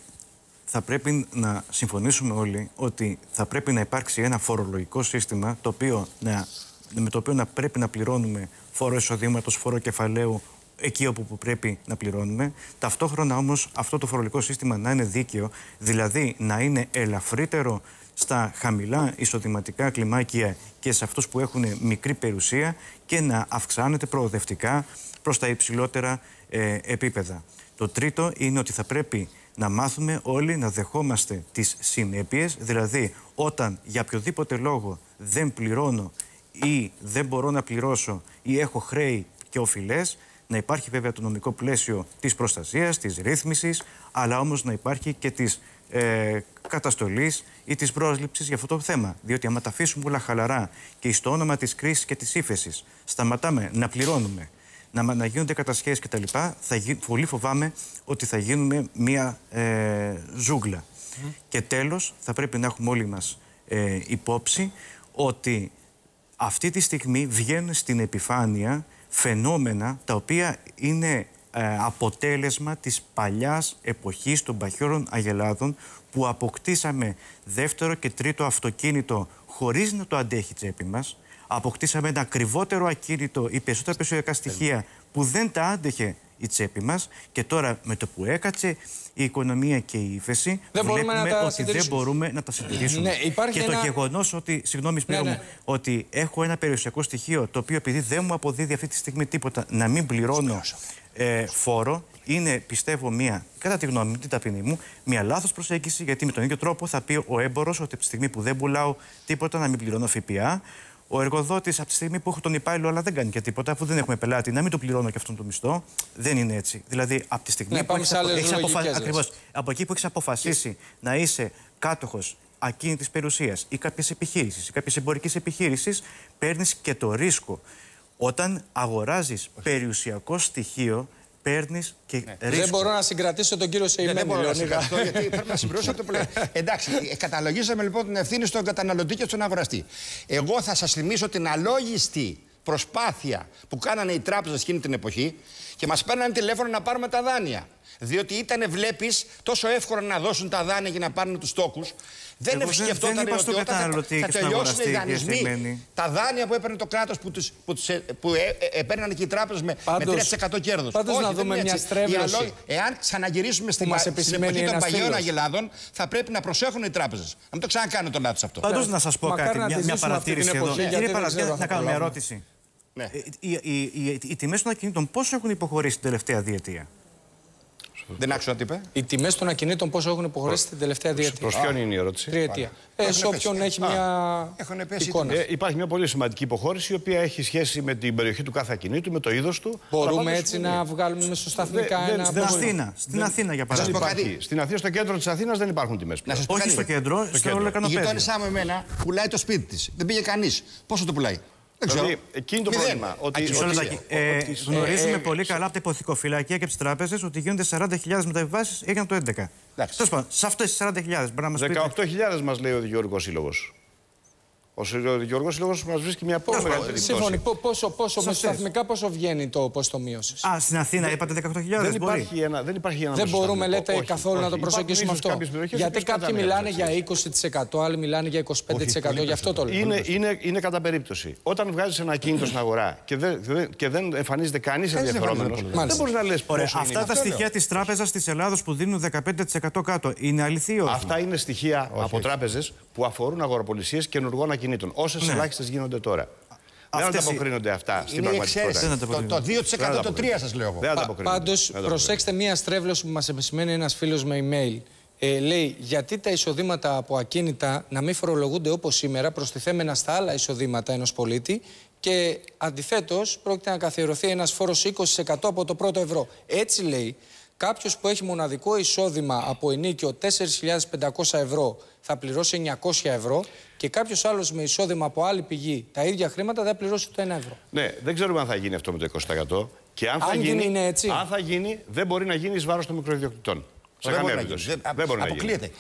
θα πρέπει να συμφωνήσουμε όλοι ότι θα πρέπει να υπάρξει ένα φορολογικό σύστημα το οποίο να, με το οποίο να πρέπει να πληρώνουμε φόρο εισοδήματος, φόρο κεφαλαίου εκεί όπου που πρέπει να πληρώνουμε. Ταυτόχρονα όμως αυτό το φορολογικό σύστημα να είναι δίκαιο, δηλαδή να είναι ελαφρύτερο στα χαμηλά εισοδηματικά κλιμάκια και σε αυτούς που έχουν μικρή περιουσία και να αυξάνεται προοδευτικά προς τα υψηλότερα ε, επίπεδα. Το τρίτο είναι ότι θα πρέπει να μάθουμε όλοι να δεχόμαστε τις συνέπειες, δηλαδή όταν για οποιοδήποτε λόγο δεν πληρώνω ή δεν μπορώ να πληρώσω ή έχω χρέη και οφειλές, να υπάρχει βέβαια το νομικό πλαίσιο της προστασίας, της ρύθμισης, αλλά όμως να υπάρχει και της ε, καταστολής ή της πρόσληψης για αυτό το θέμα. Διότι άμα τα αφήσουμε όλα χαλαρά και στο όνομα της κρίσης και της ύφεσης σταματάμε να πληρώνουμε, να, να γίνονται κατασχέσεις κτλ. Θα γι, πολύ φοβάμαι ότι θα γίνουμε μία ε, ζούγκλα. Και τέλος θα πρέπει να έχουμε όλοι μας ε, υπόψη ότι αυτή τη στιγμή βγαίνουν στην επιφάνεια φαινόμενα τα οποία είναι ε, αποτέλεσμα της παλιάς εποχής των παχιόρων αγελάδων που αποκτήσαμε δεύτερο και τρίτο αυτοκίνητο χωρίς να το αντέχει η τσέπη μας. Αποκτήσαμε ένα ακριβότερο ακίνητο ή περισσότερα περιουσιακά στοιχεία που δεν τα άντεχε η τσέπη μας και τώρα με το που έκατσε η οικονομία και η ύφεση δεν βλέπουμε να ότι δεν μπορούμε να τα συντηρήσουμε. Ναι, υπάρχει και ένα... το γεγονός ότι, συγγνώμη ναι, ναι. ότι έχω ένα περιουσιακό στοιχείο το οποίο επειδή δεν μου αποδίδει αυτή τη στιγμή τίποτα να μην πληρώνω ε, φόρο είναι, πιστεύω, μία, κατά τη γνώμη μου, την ταπεινή μου, μία λάθος προσέγγιση, γιατί με τον ίδιο τρόπο θα πει ο έμπορος ότι από τη στιγμή που δεν πουλάω τίποτα να μην πληρώνω ΦΠΑ. Ο εργοδότης, από τη στιγμή που έχω τον υπάλληλο, αλλά δεν κάνει και τίποτα, αφού δεν έχουμε πελάτη, να μην το πληρώνω και αυτόν τον μισθό. Δεν είναι έτσι. Δηλαδή, από τη στιγμή ναι, που έχεις αποφα... από εκεί που έχεις αποφασίσει να είσαι κάτοχος ακίνητης περιουσίας ή κάποιες επιχείρηση ή κάποιες εμπορική επιχείρηση, παίρνεις και το ρίσκο όταν αγοράζεις περιουσιακό στοιχείο, παίρνεις και ναι. ρίσκο. Δεν μπορώ να συγκρατήσω τον κύριο Σεϊμένη. Δεν μπορώ να συγκρατήσω, γιατί πρέπει να συμπληρώσω αυτό που λέω. Εντάξει, ε, καταλογίσαμε λοιπόν την ευθύνη στον καταναλωτή και στον αγοραστή. Εγώ θα σας θυμίσω την αλόγιστη προσπάθεια που κάνανε οι τράπεζες εκείνη την εποχή και μας παίρνανε τηλέφωνο να πάρουμε τα δάνεια. Διότι ήταν, βλέπεις, τόσο εύκολο να δώσουν τα δάνεια για να πάρουν τους τόκους. Δεν σκεφτόταν ότι όταν θα, θα τελειώσουν οι δανεισμοί, τα δάνεια που έπαιρνε το κράτος που, τους, που, τους, ε, που ε, ε, έπαιρναν και οι τράπεζες με, πάντως, με 3% κέρδος. Πάντως να δούμε μια στρέβλωση. Εάν ξαναγυρίσουμε στην, στην εποχή των παγιών αγελάδων, θα πρέπει να προσέχουν οι τράπεζες. Να μην το ξανακάνουν το λάθος αυτό. Πάντως να σας πω κάτι, μια παρατήρηση εδώ. Κύριε Παρασκευή, να κάνω μια ερώτηση. Ναι. Οι, οι, οι, οι τιμές των ακινήτων πόσο έχουν υποχωρήσει την τελευταία διετία; Δεν άκουσα τι είπε. Οι τιμές των ακινήτων πόσο έχουν υποχωρήσει την τελευταία διετία; Προς ποιον είναι η ερώτηση; Τριετία. Ε, σε όποιον έχει μια εικόνα. Ε, υπάρχει μια πολύ σημαντική υποχώρηση η οποία έχει σχέση με την περιοχή του κάθε ακινήτου, με το είδος του. Μπορούμε έτσι να βγάλουμε μεσοσταθμικά ένα. Στην Αθήνα. Στην Αθήνα για παράδειγμα. Στην Αθήνα, στο κέντρο της Αθήνας δεν υπάρχουν τιμές. Όχι στο κέντρο, στο Λεκανοπέδιο. Η γειτόνισά μου εμένα πουλάει το σπίτι της. Δεν πήγε κανείς. Πόσο το πουλάει; Δηλαδή, εκείνη το πρόβλημα. Ότι, ότι, ε, γνωρίζουμε ε, πολύ καλά από τα υποθηκοφυλακία και από τις τράπεζες ότι γίνονται 40.000 μεταβιβάσεις, έγιναν το 11. Τέλος πάντων, σε αυτές τις 40.000 μπορεί να μας πει. 18.000 μας λέει ο Γιώργος Σύλλογος. Ο Γιώργος Σύλλογο μας βρίσκει μια πολύ μεγαλύτερη Συμφωνεί. Πόσο, πόσο μεσοσταθμικά πόσο βγαίνει το ποσοστό μείωσης; Α, στην Αθήνα είπατε 18.000. Δεν, υπάρχει ένα, δεν υπάρχει ένα Δεν μπορούμε, λέτε, όχι, καθόλου όχι, να το προσεγγίσουμε αυτό. Γιατί κάποιοι μιλάνε για 20%, άλλοι μιλάνε για 25%. Γι' αυτό το λέω. Είναι, είναι, είναι κατά περίπτωση. Όταν βγάζεις ένα κίνητο στην αγορά και δεν, και δεν εμφανίζεται κανείς ενδιαφερόμενος, δεν μπορείς να λες πόσο. Αυτά τα στοιχεία της Τράπεζας της Ελλάδος που δίνουν 15% κάτω είναι αληθή Αυτά είναι στοιχεία από τράπεζες που αφορούν αγοραπολισίες και ενεργών ακινήτων. Όσες ναι. ελάχιστες γίνονται τώρα. Δεν ανταποκρίνονται αυτά στην πραγματικότητα. Το, 2% το 3% σας λέω εγώ. Πάντως, προσέξτε μία στρέβλωση που μας επισημαίνει ένας φίλος με email. Ε, λέει γιατί τα εισοδήματα από ακίνητα να μην φορολογούνται όπως σήμερα προστιθέμενα στα άλλα εισοδήματα ενός πολίτη και αντιθέτως πρόκειται να καθιερωθεί ένας φόρος 20% από το πρώτο ευρώ. Έτσι λέει Κάποιος που έχει μοναδικό εισόδημα από ενίκιο 4.500 ευρώ θα πληρώσει 900 ευρώ και κάποιος άλλος με εισόδημα από άλλη πηγή τα ίδια χρήματα θα πληρώσει το 1 ευρώ. Ναι, δεν ξέρουμε αν θα γίνει αυτό με το 20%. Και αν, θα γίνει, είναι έτσι. αν θα γίνει, δεν μπορεί να γίνει εις βάρος των μικροϊδιοκτητών. Σε καμία περίπτωση. Δεν, μπορεί να γίνει. Γιατί...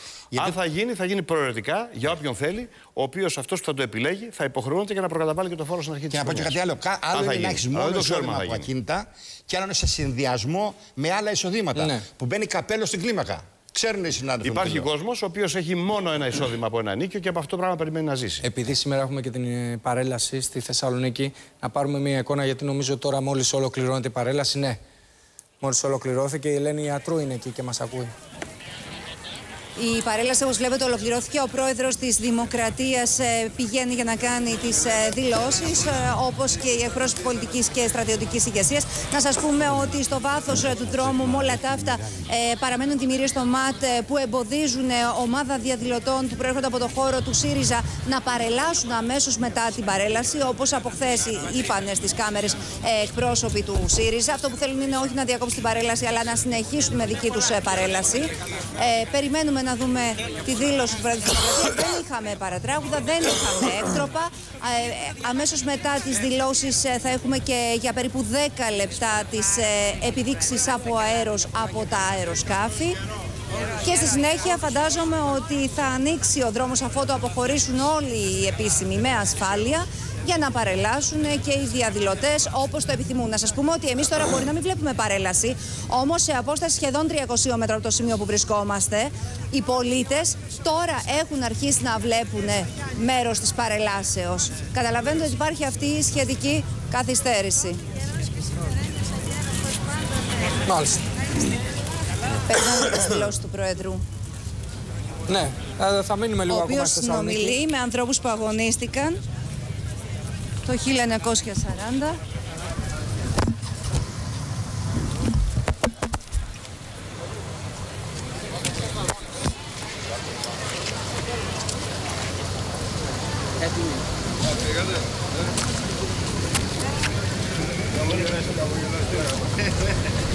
Αν θα γίνει, θα γίνει προαιρετικά για όποιον θέλει, ο οποίος αυτός που θα το επιλέγει θα υποχρεώνεται για να προκαταβάλει και το φόρο στην αρχή της Και να πω και κάτι άλλο. Άλλο είναι να έχεις μόνο εισόδημα από ακίνητα και άλλο είναι σε συνδυασμό με άλλα εισοδήματα. Ναι. Που μπαίνει καπέλο στην κλίμακα. Ξέρουν οι συνάδελφοι. Υπάρχει κόσμος ο οποίος έχει μόνο ένα εισόδημα από ένα νίκιο και από αυτό το πράγμα περιμένει να ζήσει. Επειδή σήμερα έχουμε και την ε, παρέλαση στη Θεσσαλονίκη, να πάρουμε μια εικόνα γιατί νομίζω τώρα μόλις ολοκληρώνεται η παρέλαση. Ναι, μόλις ολοκληρώθηκε. Η Ελένη Ιατρού είναι εκεί και μας ακούει. Η παρέλαση, όπως βλέπετε, ολοκληρώθηκε. Ο πρόεδρος της Δημοκρατίας ε, πηγαίνει για να κάνει τις ε, δηλώσεις, ε, όπως και οι εκπρόσωποι πολιτικής και στρατιωτικής ηγεσίας. Να σας πούμε ότι στο βάθος του δρόμου, με όλα τα αυτά, παραμένουν τιμηρίε στο ΜΑΤ που εμποδίζουν ομάδα διαδηλωτών που προέρχονται από το χώρο του ΣΥΡΙΖΑ να παρελάσουν αμέσως μετά την παρέλαση. Όπως από χθες είπαν στις κάμερες εκπρόσωποι του ΣΥΡΙΖΑ. Αυτό που θέλουν είναι όχι να διακόψουν την παρέλαση, αλλά να συνεχίσουν με δική τους παρέλαση. περιμένουμε να δούμε τη δήλωση του Πρόεδρου Δεν είχαμε παρατράγουδα, δεν είχαμε έκτροπα. Ε, αμέσως μετά τις δηλώσεις ε, θα έχουμε και για περίπου 10 λεπτά τις ε, επιδείξεις από αέρος από τα αεροσκάφη. Και στη συνέχεια φαντάζομαι ότι θα ανοίξει ο δρόμος αφού το αποχωρήσουν όλοι οι επίσημοι με ασφάλεια για να παρελάσουν και οι διαδηλωτές όπως το επιθυμούν. Να σας πούμε ότι εμείς τώρα μπορεί να μην βλέπουμε παρέλαση, όμως σε απόσταση σχεδόν 300 μέτρα από το σημείο που βρισκόμαστε, οι πολίτες τώρα έχουν αρχίσει να βλέπουν μέρος της παρελάσεως. Καταλαβαίνετε ότι υπάρχει αυτή η σχετική καθυστέρηση. Μάλιστα. Περιμένουμε τις δηλώσεις του Πρόεδρου. Ναι, θα μείνουμε λίγο ακόμα στη Θεσσαλονίκη. συνομιλεί με ανθρώπους που αγωνίστηκαν το 1940.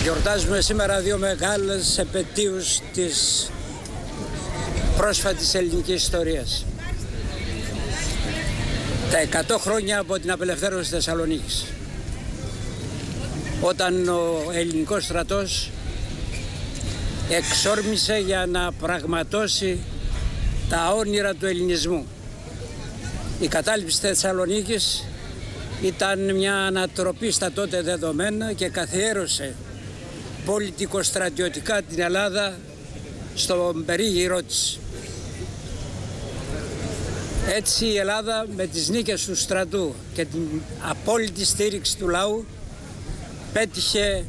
Γιορτάζουμε σήμερα δύο μεγάλες επαιτίους της πρόσφατης ελληνικής ιστορίας τα 100 χρόνια από την απελευθέρωση της Θεσσαλονίκης όταν ο ελληνικός στρατός εξόρμησε για να πραγματώσει τα όνειρα του ελληνισμού. Η κατάληψη της Θεσσαλονίκης ήταν μια ανατροπή στα τότε δεδομένα και καθιέρωσε πολιτικο-στρατιωτικά την Ελλάδα στον περίγυρό της. Έτσι η Ελλάδα με τις νίκες του στρατού και την απόλυτη στήριξη του λαού πέτυχε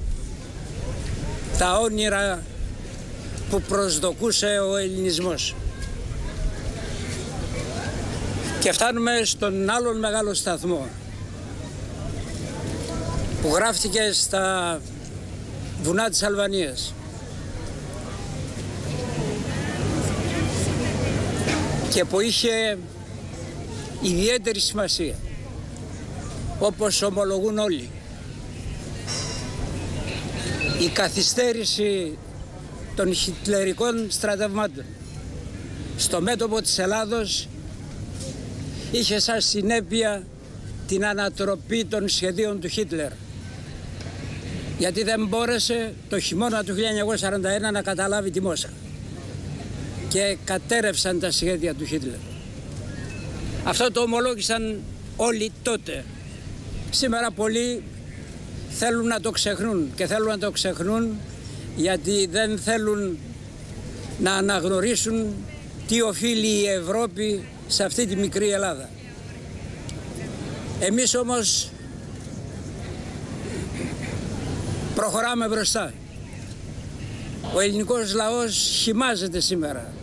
τα όνειρα που προσδοκούσε ο ελληνισμός. Και φτάνουμε στον άλλον μεγάλο σταθμό που γράφτηκε στα βουνά της Αλβανίας. Και που είχε ιδιαίτερη σημασία όπως ομολογούν όλοι. Η καθυστέρηση των χιτλερικών στρατευμάτων στο μέτωπο της Ελλάδος είχε σαν συνέπεια την ανατροπή των σχεδίων του Χίτλερ γιατί δεν μπόρεσε το χειμώνα του 1941 να καταλάβει τη Μόσχα και κατέρευσαν τα σχέδια του Χίτλερ. Αυτό το ομολόγησαν όλοι τότε. Σήμερα πολλοί θέλουν να το ξεχνούν και θέλουν να το ξεχνούν γιατί δεν θέλουν να αναγνωρίσουν τι οφείλει η Ευρώπη σε αυτή τη μικρή Ελλάδα. Εμείς όμως προχωράμε μπροστά. Ο ελληνικός λαός χυμάζεται σήμερα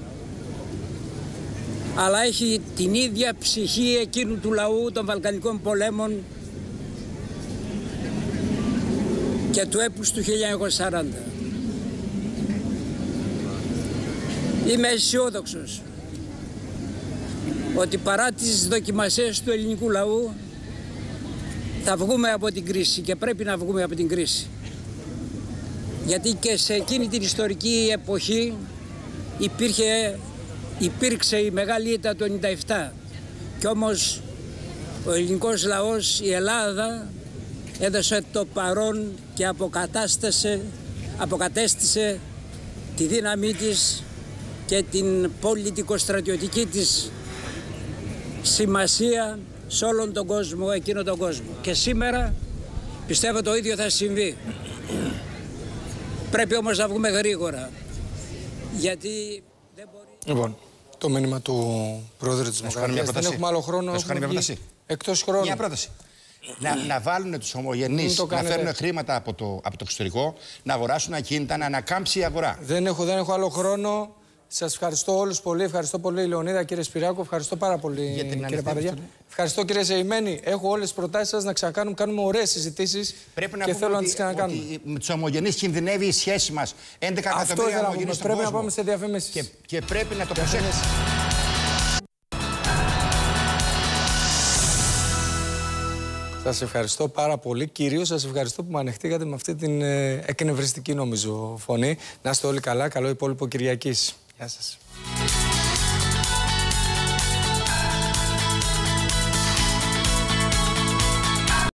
αλλά έχει την ίδια ψυχή εκείνου του λαού των Βαλκανικών πολέμων και του έπους του 1940. Είμαι αισιόδοξος ότι παρά τις δοκιμασίες του ελληνικού λαού θα βγούμε από την κρίση και πρέπει να βγούμε από την κρίση. Γιατί και σε εκείνη την ιστορική εποχή υπήρχε υπήρξε η μεγάλη ήττα του 97 και όμως ο ελληνικός λαός, η Ελλάδα έδωσε το παρόν και αποκατάστασε, αποκατέστησε τη δύναμή της και την πολιτικο-στρατιωτική της σημασία σε όλον τον κόσμο, εκείνο τον κόσμο. Και σήμερα πιστεύω το ίδιο θα συμβεί. Πρέπει όμως να βγούμε γρήγορα, γιατί δεν μπορεί... Λοιπόν, το μήνυμα του Πρόεδρου της Δημοκρατίας. Δεν έχουμε άλλο χρόνο. Να σου κάνει μια πρόταση. Εκτός χρόνου. Μια πρόταση. να, να βάλουν τους ομογενείς Μην το να κάνετε. φέρουν χρήματα από το, από το εξωτερικό, να αγοράσουν ακίνητα, να ανακάμψει η αγορά. Δεν έχω, δεν έχω άλλο χρόνο. Σας ευχαριστώ όλους πολύ. Ευχαριστώ πολύ, Λεωνίδα, κύριε Σπυράκο. Ευχαριστώ πάρα πολύ, Για την κύριε ανοιχτή Παραδιά. επιστολή. Ευχαριστώ, κύριε Ζεϊμένη. Έχω όλες τις προτάσεις σας να ξανακάνουμε. Κάνουμε ωραίες συζητήσεις Πρέπει να και πούμε θέλω να ότι, τις ξανακάνουμε. ότι με τους ομογενείς κινδυνεύει η σχέση μας. 11 Αυτό εκατομμύρια ήθελα να ομογενείς πούμε. στον Πρέπει να κόσμο. πάμε σε διαφημίσεις. Και, και πρέπει να το προσέξουμε. Σας ευχαριστώ πάρα πολύ. Κυρίως σας ευχαριστώ που με ανεχτήκατε με αυτή την ε, εκνευριστική νομίζω φωνή. Να είστε όλοι καλά. Καλό υπόλοιπο Κυριακής. Γεια σας.